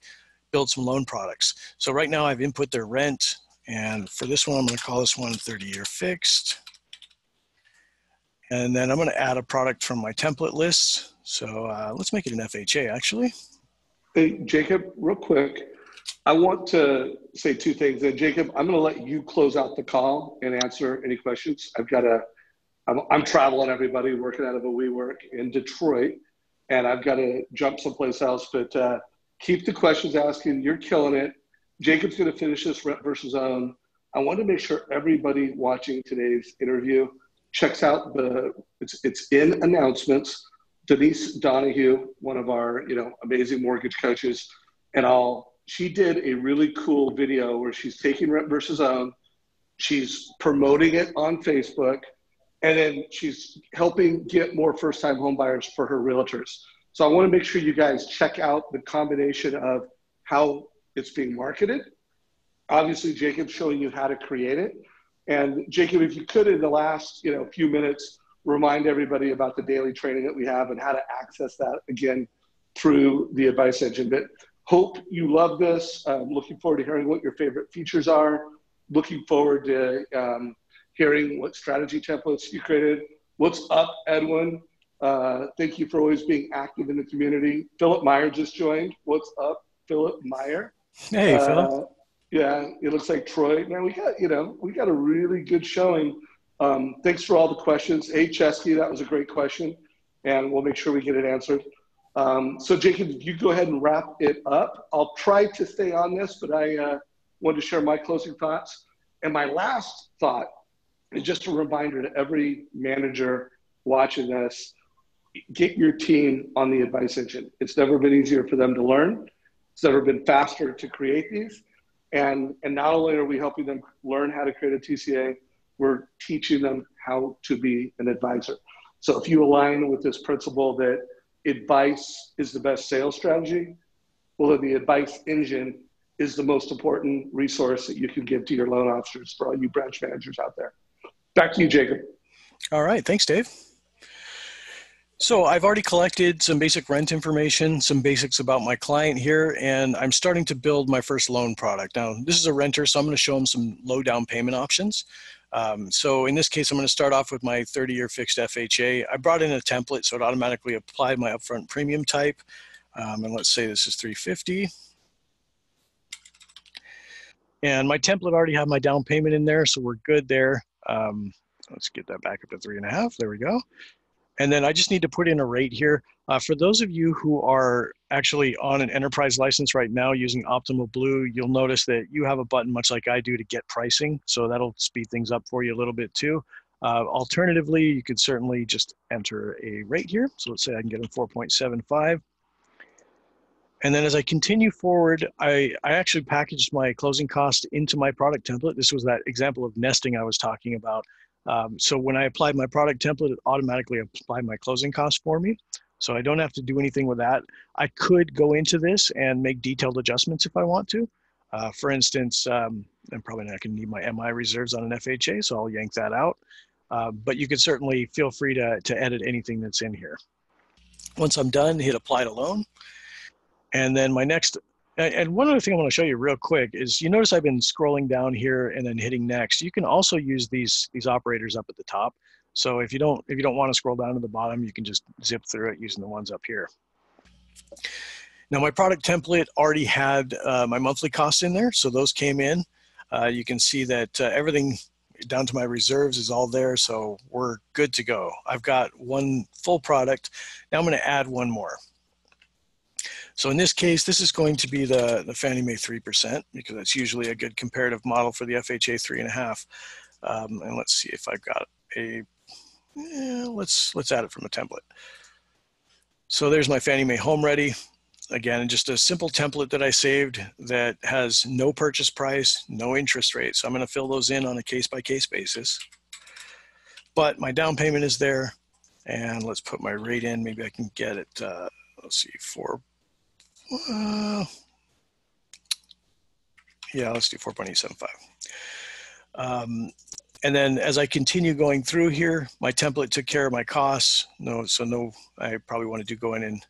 build some loan products. So right now I've input their rent. And for this one, I'm going to call this one 30 year fixed. And then I'm going to add a product from my template list. So uh, let's make it an FHA actually. Hey, Jacob, real quick. I want to say two things. And Jacob, I'm going to let you close out the call and answer any questions. I've got a, I'm, I'm traveling everybody, working out of a WeWork in Detroit, and I've got to jump someplace else. But uh, keep the questions asking. You're killing it. Jacob's going to finish this rent versus own. I want to make sure everybody watching today's interview checks out the it's it's in announcements. Denise Donahue, one of our you know amazing mortgage coaches, and I'll she did a really cool video where she's taking rent versus own, she's promoting it on Facebook, and then she's helping get more first time homebuyers for her realtors. So I want to make sure you guys check out the combination of how it's being marketed. Obviously, Jacob's showing you how to create it. And Jacob, if you could, in the last you know few minutes, remind everybody about the daily training that we have and how to access that again through the advice engine. But hope you love this. I'm looking forward to hearing what your favorite features are. Looking forward to um, hearing what strategy templates you created. What's up, Edwin? Uh, thank you for always being active in the community. Philip Meyer just joined. What's up, Philip Meyer? Hey, uh, Philip. Yeah, it looks like Troy. Man, we got you know we got a really good showing. Um, thanks for all the questions. Hey, Chesky, that was a great question, and we'll make sure we get it answered. Um, so, Jacob, if you go ahead and wrap it up, I'll try to stay on this, but I uh, wanted to share my closing thoughts. And my last thought is just a reminder to every manager watching this get your team on the advice engine. It's never been easier for them to learn. It's never been faster to create these. And, and not only are we helping them learn how to create a TCA, we're teaching them how to be an advisor. So if you align with this principle that advice is the best sales strategy, well, then the advice engine is the most important resource that you can give to your loan officers for all you branch managers out there. Back to you, Jacob. All right. Thanks, Dave. So I've already collected some basic rent information, some basics about my client here, and I'm starting to build my first loan product. Now, this is a renter, so I'm going to show them some low down payment options. Um, so in this case, I'm going to start off with my 30-year fixed FHA. I brought in a template, so it automatically applied my upfront premium type. Um, and let's say this is 350. And my template already had my down payment in there, so we're good there. Um, let's get that back up to three and a half. There we go. And then I just need to put in a rate here. Uh, for those of you who are actually on an enterprise license right now using Optimal Blue, you'll notice that you have a button much like I do to get pricing. So that'll speed things up for you a little bit too. Uh, alternatively, you could certainly just enter a rate here. So let's say I can get them 4.75. And then as I continue forward, I, I actually packaged my closing cost into my product template. This was that example of nesting I was talking about. Um, so when I applied my product template, it automatically applied my closing costs for me. So I don't have to do anything with that. I could go into this and make detailed adjustments if I want to. Uh, for instance, um, I'm probably not going to need my MI reserves on an FHA, so I'll yank that out. Uh, but you can certainly feel free to, to edit anything that's in here. Once I'm done, hit apply to loan. And then my next and one other thing I want to show you real quick is you notice I've been scrolling down here and then hitting next. You can also use these these operators up at the top. So if you don't if you don't want to scroll down to the bottom, you can just zip through it using the ones up here. Now my product template already had uh, my monthly costs in there, so those came in. Uh, you can see that uh, everything down to my reserves is all there, so we're good to go. I've got one full product. Now I'm going to add one more. So in this case, this is going to be the, the Fannie Mae 3% because that's usually a good comparative model for the FHA 3.5. Um, and let's see if I've got a, eh, let's, let's add it from a template. So there's my Fannie Mae Home Ready. Again, just a simple template that I saved that has no purchase price, no interest rate. So I'm going to fill those in on a case by case basis. but my down payment is there. And let's put my rate in. Maybe I can get it, uh, let's see, four, uh, yeah, let's do 4.875. Um, and then as I continue going through here, my template took care of my costs. No, so no, I probably want to do go in and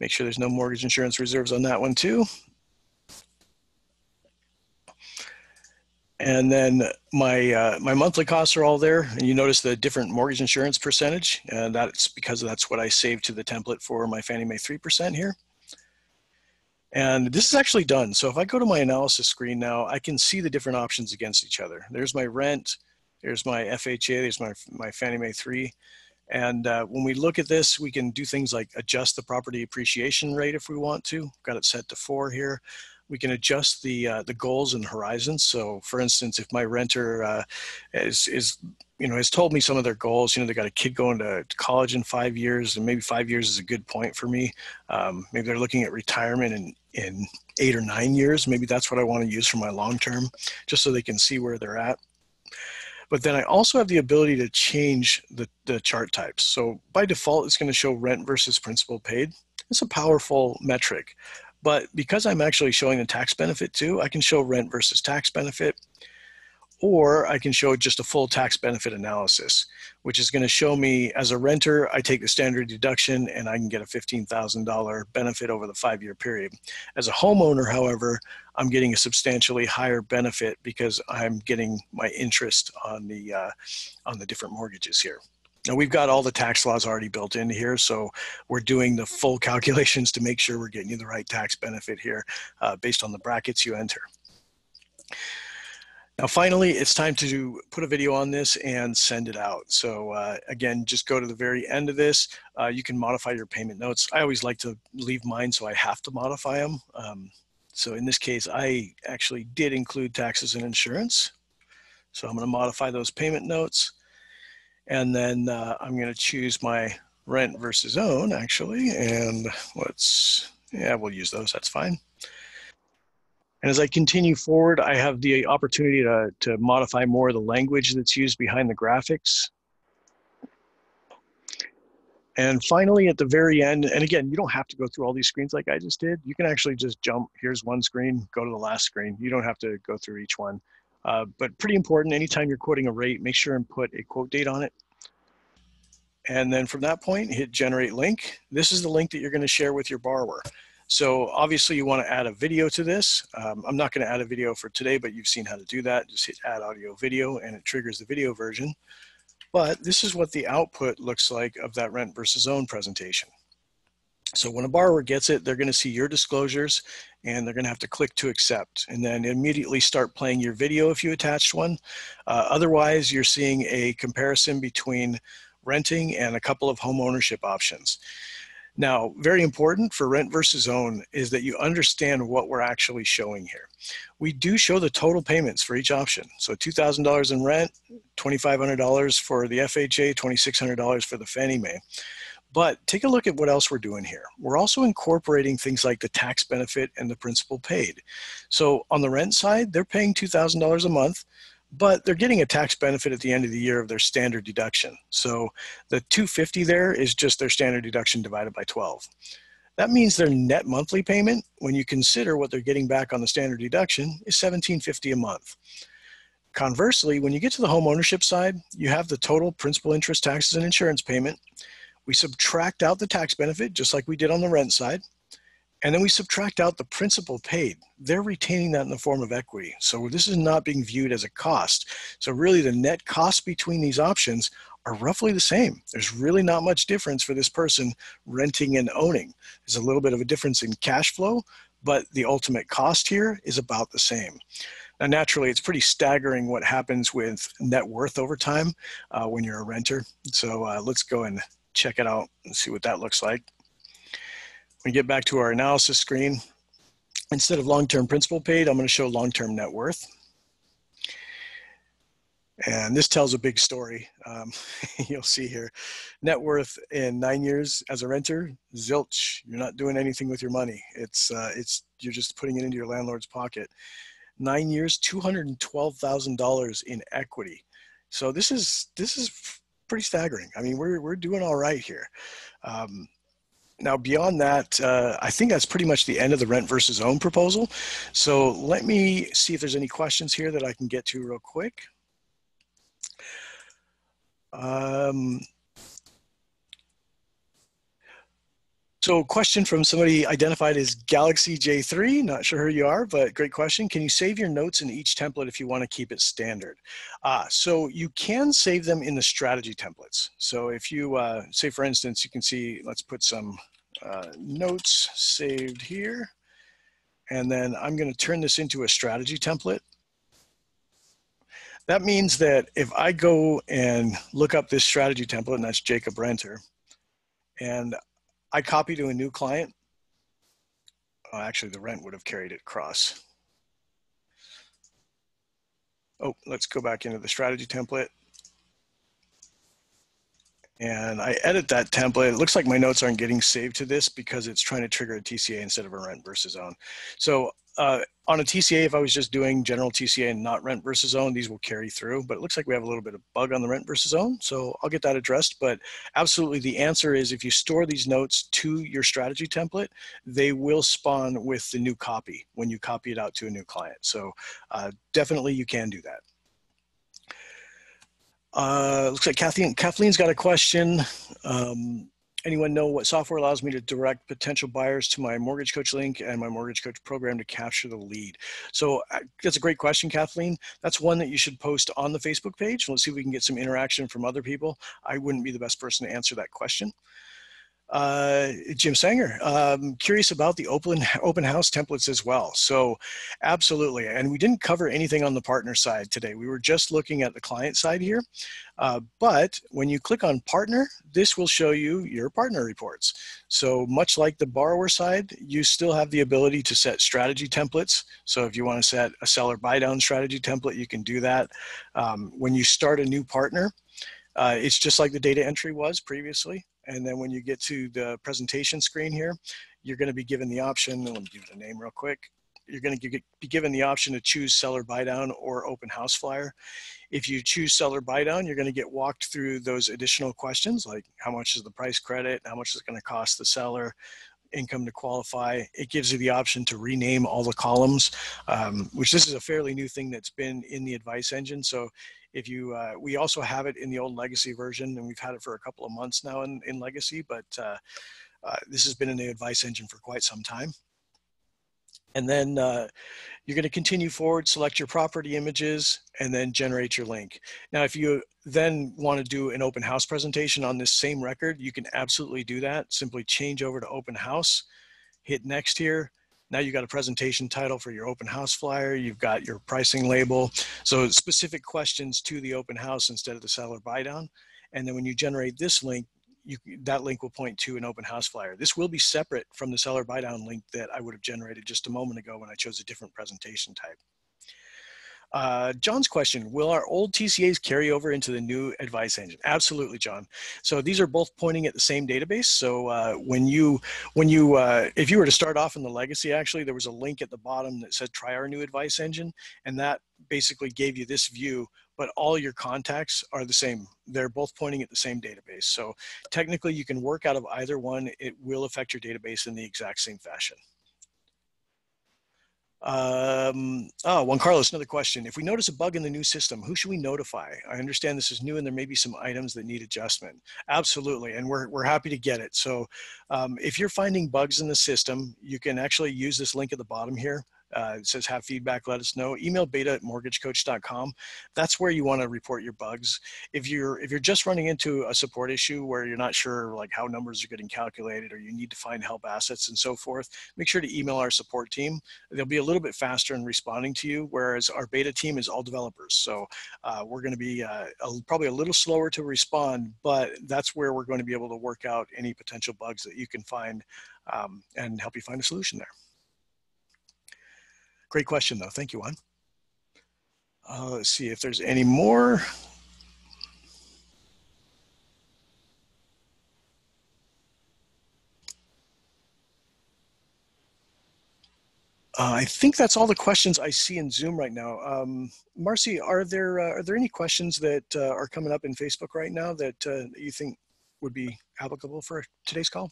make sure there's no mortgage insurance reserves on that one too. And then my uh, my monthly costs are all there. And you notice the different mortgage insurance percentage, and that's because that's what I saved to the template for my Fannie Mae 3% here. And this is actually done. So if I go to my analysis screen now, I can see the different options against each other. There's my rent, there's my FHA, there's my, my Fannie Mae 3. And uh, when we look at this, we can do things like adjust the property appreciation rate if we want to. Got it set to four here we can adjust the uh, the goals and horizons. So, for instance, if my renter uh, is is you know has told me some of their goals, you know they got a kid going to college in five years, and maybe five years is a good point for me. Um, maybe they're looking at retirement in in eight or nine years. Maybe that's what I want to use for my long term, just so they can see where they're at. But then I also have the ability to change the, the chart types. So by default, it's going to show rent versus principal paid. It's a powerful metric. But because I'm actually showing the tax benefit too, I can show rent versus tax benefit, or I can show just a full tax benefit analysis, which is going to show me as a renter, I take the standard deduction and I can get a $15,000 benefit over the five year period. As a homeowner, however, I'm getting a substantially higher benefit because I'm getting my interest on the, uh, on the different mortgages here. Now we've got all the tax laws already built in here, so we're doing the full calculations to make sure we're getting you the right tax benefit here uh, based on the brackets you enter. Now, finally, it's time to put a video on this and send it out. So uh, again, just go to the very end of this. Uh, you can modify your payment notes. I always like to leave mine so I have to modify them. Um, so in this case, I actually did include taxes and insurance. So I'm gonna modify those payment notes. And then uh, I'm going to choose my rent versus own actually. And let's, yeah, we'll use those. That's fine. And as I continue forward, I have the opportunity to, to modify more of the language that's used behind the graphics. And finally, at the very end, and again, you don't have to go through all these screens like I just did. You can actually just jump, here's one screen, go to the last screen. You don't have to go through each one. Uh, but pretty important, anytime you're quoting a rate, make sure and put a quote date on it. And then from that point, hit generate link. This is the link that you're gonna share with your borrower. So obviously you wanna add a video to this. Um, I'm not gonna add a video for today, but you've seen how to do that. Just hit add audio video and it triggers the video version. But this is what the output looks like of that rent versus own presentation. So when a borrower gets it, they're going to see your disclosures and they're going to have to click to accept and then immediately start playing your video if you attached one. Uh, otherwise, you're seeing a comparison between renting and a couple of home ownership options. Now, very important for rent versus own is that you understand what we're actually showing here. We do show the total payments for each option. So $2,000 in rent, $2,500 for the FHA, $2,600 for the Fannie Mae. But take a look at what else we're doing here. We're also incorporating things like the tax benefit and the principal paid. So on the rent side, they're paying $2,000 a month, but they're getting a tax benefit at the end of the year of their standard deduction. So the 250 there is just their standard deduction divided by 12. That means their net monthly payment, when you consider what they're getting back on the standard deduction, is 1750 a month. Conversely, when you get to the home ownership side, you have the total principal interest taxes and insurance payment, we subtract out the tax benefit, just like we did on the rent side. And then we subtract out the principal paid. They're retaining that in the form of equity. So this is not being viewed as a cost. So really the net cost between these options are roughly the same. There's really not much difference for this person renting and owning. There's a little bit of a difference in cash flow, but the ultimate cost here is about the same. Now, naturally, it's pretty staggering what happens with net worth over time uh, when you're a renter. So uh, let's go and check it out and see what that looks like. We get back to our analysis screen, instead of long-term principal paid, I'm going to show long-term net worth. And this tells a big story. Um, you'll see here, net worth in nine years as a renter, zilch. You're not doing anything with your money. It's uh, it's you're just putting it into your landlord's pocket. Nine years, two hundred and twelve thousand dollars in equity. So this is this is pretty staggering. I mean, we're we're doing all right here. Um, now, beyond that, uh, I think that's pretty much the end of the rent versus own proposal. So let me see if there's any questions here that I can get to real quick. Um, So a question from somebody identified as Galaxy J3, not sure who you are, but great question. Can you save your notes in each template if you want to keep it standard? Uh, so you can save them in the strategy templates. So if you, uh, say for instance, you can see, let's put some uh, notes saved here. And then I'm going to turn this into a strategy template. That means that if I go and look up this strategy template, and that's Jacob Renter, and I copy to a new client. Oh, actually, the rent would have carried it across. Oh, let's go back into the strategy template. And I edit that template. It looks like my notes aren't getting saved to this because it's trying to trigger a TCA instead of a rent versus own. So uh, on a TCA, if I was just doing general TCA and not rent versus own, these will carry through. But it looks like we have a little bit of bug on the rent versus own, so I'll get that addressed. But absolutely, the answer is if you store these notes to your strategy template, they will spawn with the new copy when you copy it out to a new client. So uh, definitely, you can do that. Uh, looks like Kathleen, Kathleen's got a question. Um, anyone know what software allows me to direct potential buyers to my mortgage coach link and my mortgage coach program to capture the lead? So that's a great question kathleen. That's one that you should post on the facebook page. Let's see if we can get some interaction from other people. I wouldn't be the best person to answer that question uh, Jim Sanger, um, curious about the open open house templates as well. So, absolutely, and we didn't cover anything on the partner side today. We were just looking at the client side here. Uh, but when you click on partner, this will show you your partner reports. So much like the borrower side, you still have the ability to set strategy templates. So if you want to set a seller buy down strategy template, you can do that. Um, when you start a new partner, uh, it's just like the data entry was previously. And then when you get to the presentation screen here, you're going to be given the option, let me give it a name real quick. You're going to be given the option to choose seller buy down or open house flyer. If you choose seller buy down, you're going to get walked through those additional questions like how much is the price credit, how much is it going to cost the seller, income to qualify. It gives you the option to rename all the columns, um, which this is a fairly new thing that's been in the advice engine. So if you, uh, we also have it in the old legacy version and we've had it for a couple of months now in, in legacy, but uh, uh, this has been in the advice engine for quite some time. And then uh, you're going to continue forward, select your property images, and then generate your link. Now, if you then want to do an open house presentation on this same record, you can absolutely do that. Simply change over to open house, hit next here, now you've got a presentation title for your open house flyer. You've got your pricing label. So specific questions to the open house instead of the seller buy down. And then when you generate this link, you, that link will point to an open house flyer. This will be separate from the seller buy down link that I would have generated just a moment ago when I chose a different presentation type. Uh, John's question, will our old TCAs carry over into the new advice engine? Absolutely, John. So these are both pointing at the same database. So uh, when you, when you, uh, if you were to start off in the legacy, actually, there was a link at the bottom that said try our new advice engine. And that basically gave you this view, but all your contacts are the same. They're both pointing at the same database. So technically you can work out of either one. It will affect your database in the exact same fashion. Um, oh, Juan Carlos, another question. If we notice a bug in the new system, who should we notify? I understand this is new and there may be some items that need adjustment. Absolutely, and we're, we're happy to get it. So um, if you're finding bugs in the system, you can actually use this link at the bottom here. Uh, it says have feedback, let us know. Email beta at mortgagecoach.com. That's where you want to report your bugs. If you're if you're just running into a support issue where you're not sure like how numbers are getting calculated or you need to find help assets and so forth, make sure to email our support team. They'll be a little bit faster in responding to you, whereas our beta team is all developers. So uh, we're going to be uh, a, probably a little slower to respond, but that's where we're going to be able to work out any potential bugs that you can find um, and help you find a solution there. Great question, though. Thank you, Juan. Uh, let's see if there's any more. Uh, I think that's all the questions I see in Zoom right now. Um, Marcy, are there uh, are there any questions that uh, are coming up in Facebook right now that uh, you think would be applicable for today's call?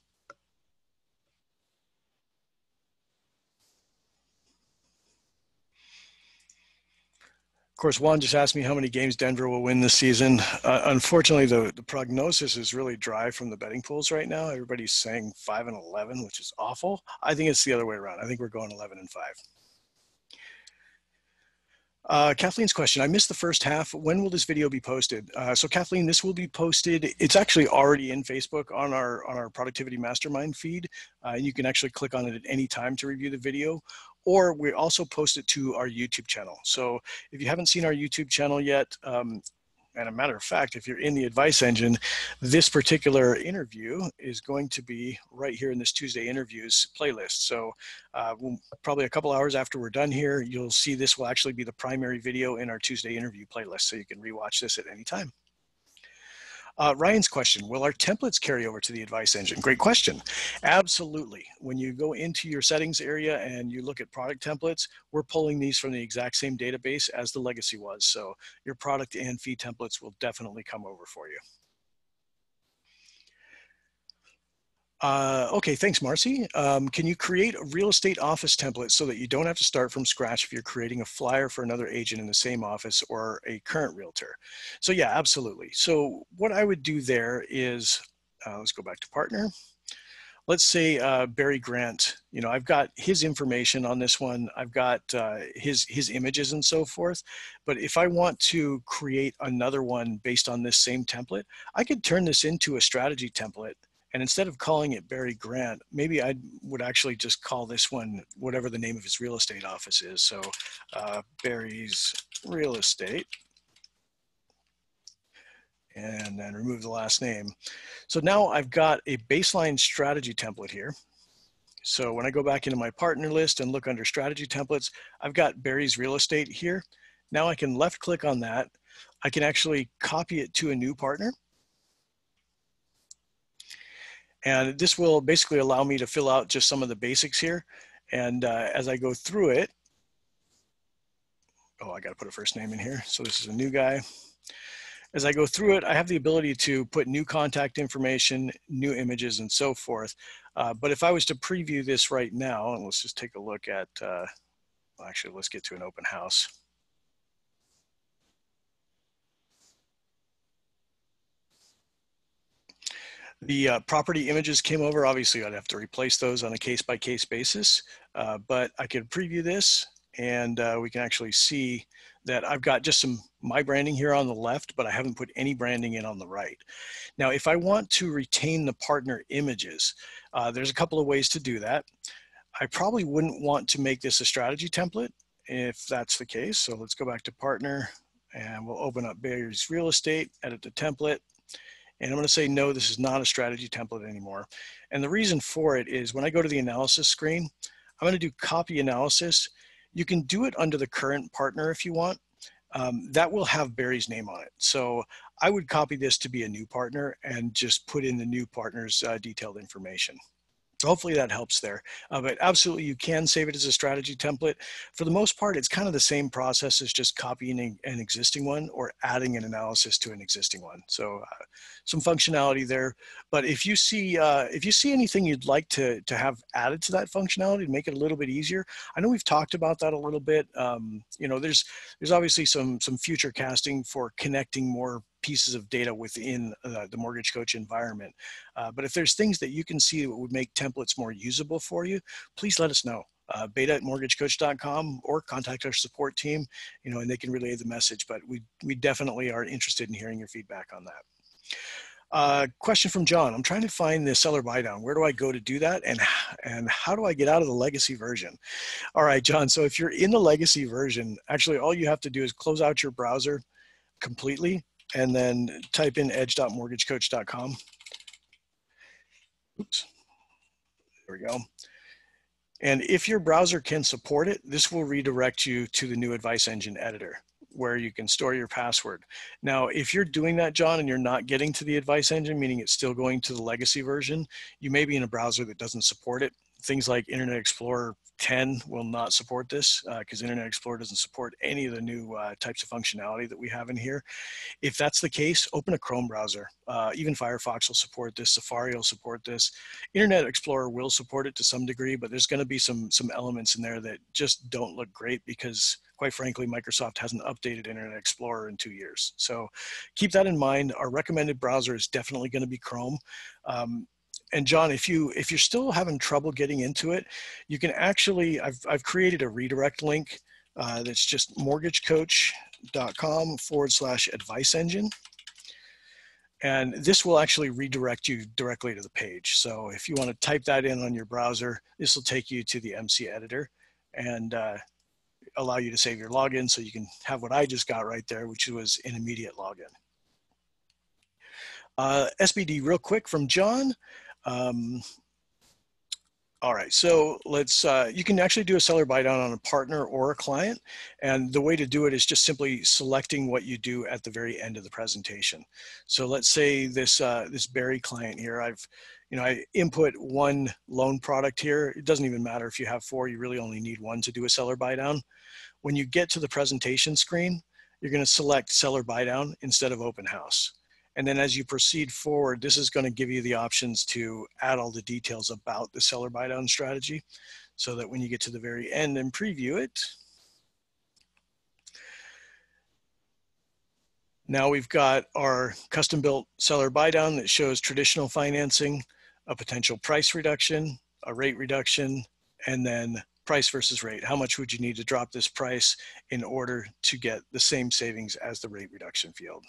Course, Juan just asked me how many games Denver will win this season. Uh, unfortunately, the, the prognosis is really dry from the betting pools right now. Everybody's saying 5 and 11, which is awful. I think it's the other way around. I think we're going 11 and 5. Uh, Kathleen's question, I missed the first half. When will this video be posted? Uh, so Kathleen, this will be posted. It's actually already in Facebook on our on our Productivity Mastermind feed. Uh, you can actually click on it at any time to review the video or we also post it to our YouTube channel. So if you haven't seen our YouTube channel yet, um, and a matter of fact, if you're in the advice engine, this particular interview is going to be right here in this Tuesday interviews playlist. So uh, we'll, probably a couple hours after we're done here, you'll see this will actually be the primary video in our Tuesday interview playlist. So you can rewatch this at any time. Uh, Ryan's question, will our templates carry over to the advice engine? Great question. Absolutely. When you go into your settings area and you look at product templates, we're pulling these from the exact same database as the legacy was. So your product and fee templates will definitely come over for you. Uh, okay, thanks, Marcy. Um, can you create a real estate office template so that you don't have to start from scratch if you're creating a flyer for another agent in the same office or a current realtor? So yeah, absolutely. So what I would do there is, uh, let's go back to partner. Let's say uh, Barry Grant, you know, I've got his information on this one. I've got uh, his, his images and so forth. But if I want to create another one based on this same template, I could turn this into a strategy template and instead of calling it Barry Grant, maybe I would actually just call this one whatever the name of his real estate office is. So uh, Barry's Real Estate. And then remove the last name. So now I've got a baseline strategy template here. So when I go back into my partner list and look under strategy templates, I've got Barry's Real Estate here. Now I can left click on that. I can actually copy it to a new partner and this will basically allow me to fill out just some of the basics here. And uh, as I go through it, oh, I got to put a first name in here. So this is a new guy. As I go through it, I have the ability to put new contact information, new images, and so forth. Uh, but if I was to preview this right now, and let's just take a look at, uh, actually, let's get to an open house. The uh, property images came over. Obviously, I'd have to replace those on a case-by-case -case basis, uh, but I could preview this and uh, we can actually see that I've got just some my branding here on the left, but I haven't put any branding in on the right. Now, if I want to retain the partner images, uh, there's a couple of ways to do that. I probably wouldn't want to make this a strategy template if that's the case. So let's go back to partner and we'll open up Barry's Real Estate, edit the template, and I'm going to say, no, this is not a strategy template anymore. And the reason for it is when I go to the analysis screen, I'm going to do copy analysis. You can do it under the current partner if you want. Um, that will have Barry's name on it. So I would copy this to be a new partner and just put in the new partner's uh, detailed information. So hopefully that helps there. Uh, but absolutely, you can save it as a strategy template. For the most part, it's kind of the same process as just copying an existing one or adding an analysis to an existing one. So uh, some functionality there. But if you see uh, if you see anything you'd like to to have added to that functionality to make it a little bit easier, I know we've talked about that a little bit. Um, you know, there's there's obviously some some future casting for connecting more pieces of data within uh, the mortgage coach environment. Uh, but if there's things that you can see that would make templates more usable for you, please let us know. Uh, beta at mortgagecoach.com or contact our support team, you know, and they can relay the message. But we, we definitely are interested in hearing your feedback on that. Uh, question from John. I'm trying to find the seller buy down. Where do I go to do that? And, and how do I get out of the legacy version? All right, John. So if you're in the legacy version, actually all you have to do is close out your browser completely and then type in edge.mortgagecoach.com. Oops. There we go. And if your browser can support it, this will redirect you to the new advice engine editor where you can store your password. Now, if you're doing that, John, and you're not getting to the advice engine, meaning it's still going to the legacy version, you may be in a browser that doesn't support it things like Internet Explorer 10 will not support this because uh, Internet Explorer doesn't support any of the new uh, types of functionality that we have in here. If that's the case, open a Chrome browser. Uh, even Firefox will support this, Safari will support this. Internet Explorer will support it to some degree, but there's gonna be some, some elements in there that just don't look great because quite frankly, Microsoft hasn't updated Internet Explorer in two years. So keep that in mind. Our recommended browser is definitely gonna be Chrome. Um, and John, if you if you're still having trouble getting into it, you can actually I've I've created a redirect link uh, that's just mortgagecoach.com forward slash advice engine. And this will actually redirect you directly to the page. So if you want to type that in on your browser, this will take you to the MC editor and uh, allow you to save your login so you can have what I just got right there, which was an immediate login. Uh, SBD real quick from John. Um, all right, so let's, uh, you can actually do a seller buy down on a partner or a client. And the way to do it is just simply selecting what you do at the very end of the presentation. So let's say this, uh, this Barry client here, I've, you know, I input one loan product here. It doesn't even matter if you have four, you really only need one to do a seller buy down. When you get to the presentation screen, you're gonna select seller buy down instead of open house. And then as you proceed forward, this is going to give you the options to add all the details about the seller buy down strategy so that when you get to the very end and preview it, now we've got our custom built seller buy down that shows traditional financing, a potential price reduction, a rate reduction, and then price versus rate. How much would you need to drop this price in order to get the same savings as the rate reduction field?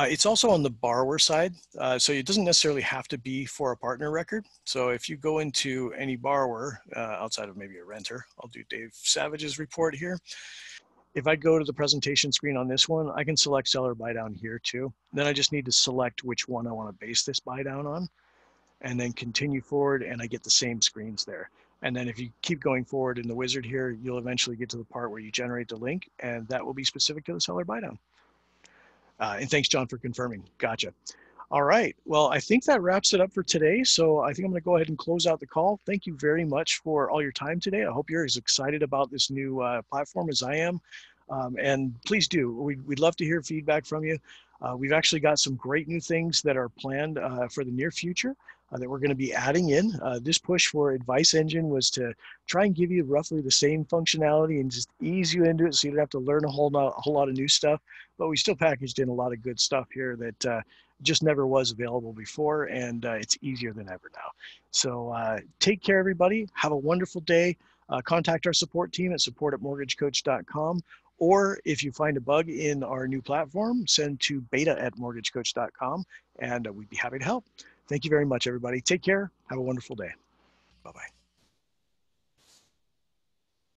Uh, it's also on the borrower side, uh, so it doesn't necessarily have to be for a partner record. So if you go into any borrower uh, outside of maybe a renter, I'll do Dave Savage's report here. If I go to the presentation screen on this one, I can select seller buy down here too. Then I just need to select which one I want to base this buy down on and then continue forward and I get the same screens there. And then if you keep going forward in the wizard here, you'll eventually get to the part where you generate the link and that will be specific to the seller buy down. Uh, and thanks, John, for confirming. Gotcha. All right. Well, I think that wraps it up for today. So I think I'm going to go ahead and close out the call. Thank you very much for all your time today. I hope you're as excited about this new uh, platform as I am. Um, and please do. We'd, we'd love to hear feedback from you. Uh, we've actually got some great new things that are planned uh, for the near future uh, that we're going to be adding in. Uh, this push for Advice Engine was to try and give you roughly the same functionality and just ease you into it so you don't have to learn a whole, lot, a whole lot of new stuff. But we still packaged in a lot of good stuff here that uh, just never was available before, and uh, it's easier than ever now. So uh, take care, everybody. Have a wonderful day. Uh, contact our support team at support at mortgagecoach.com or if you find a bug in our new platform, send to beta at mortgagecoach.com and we'd be happy to help. Thank you very much, everybody. Take care. Have a wonderful day. Bye bye.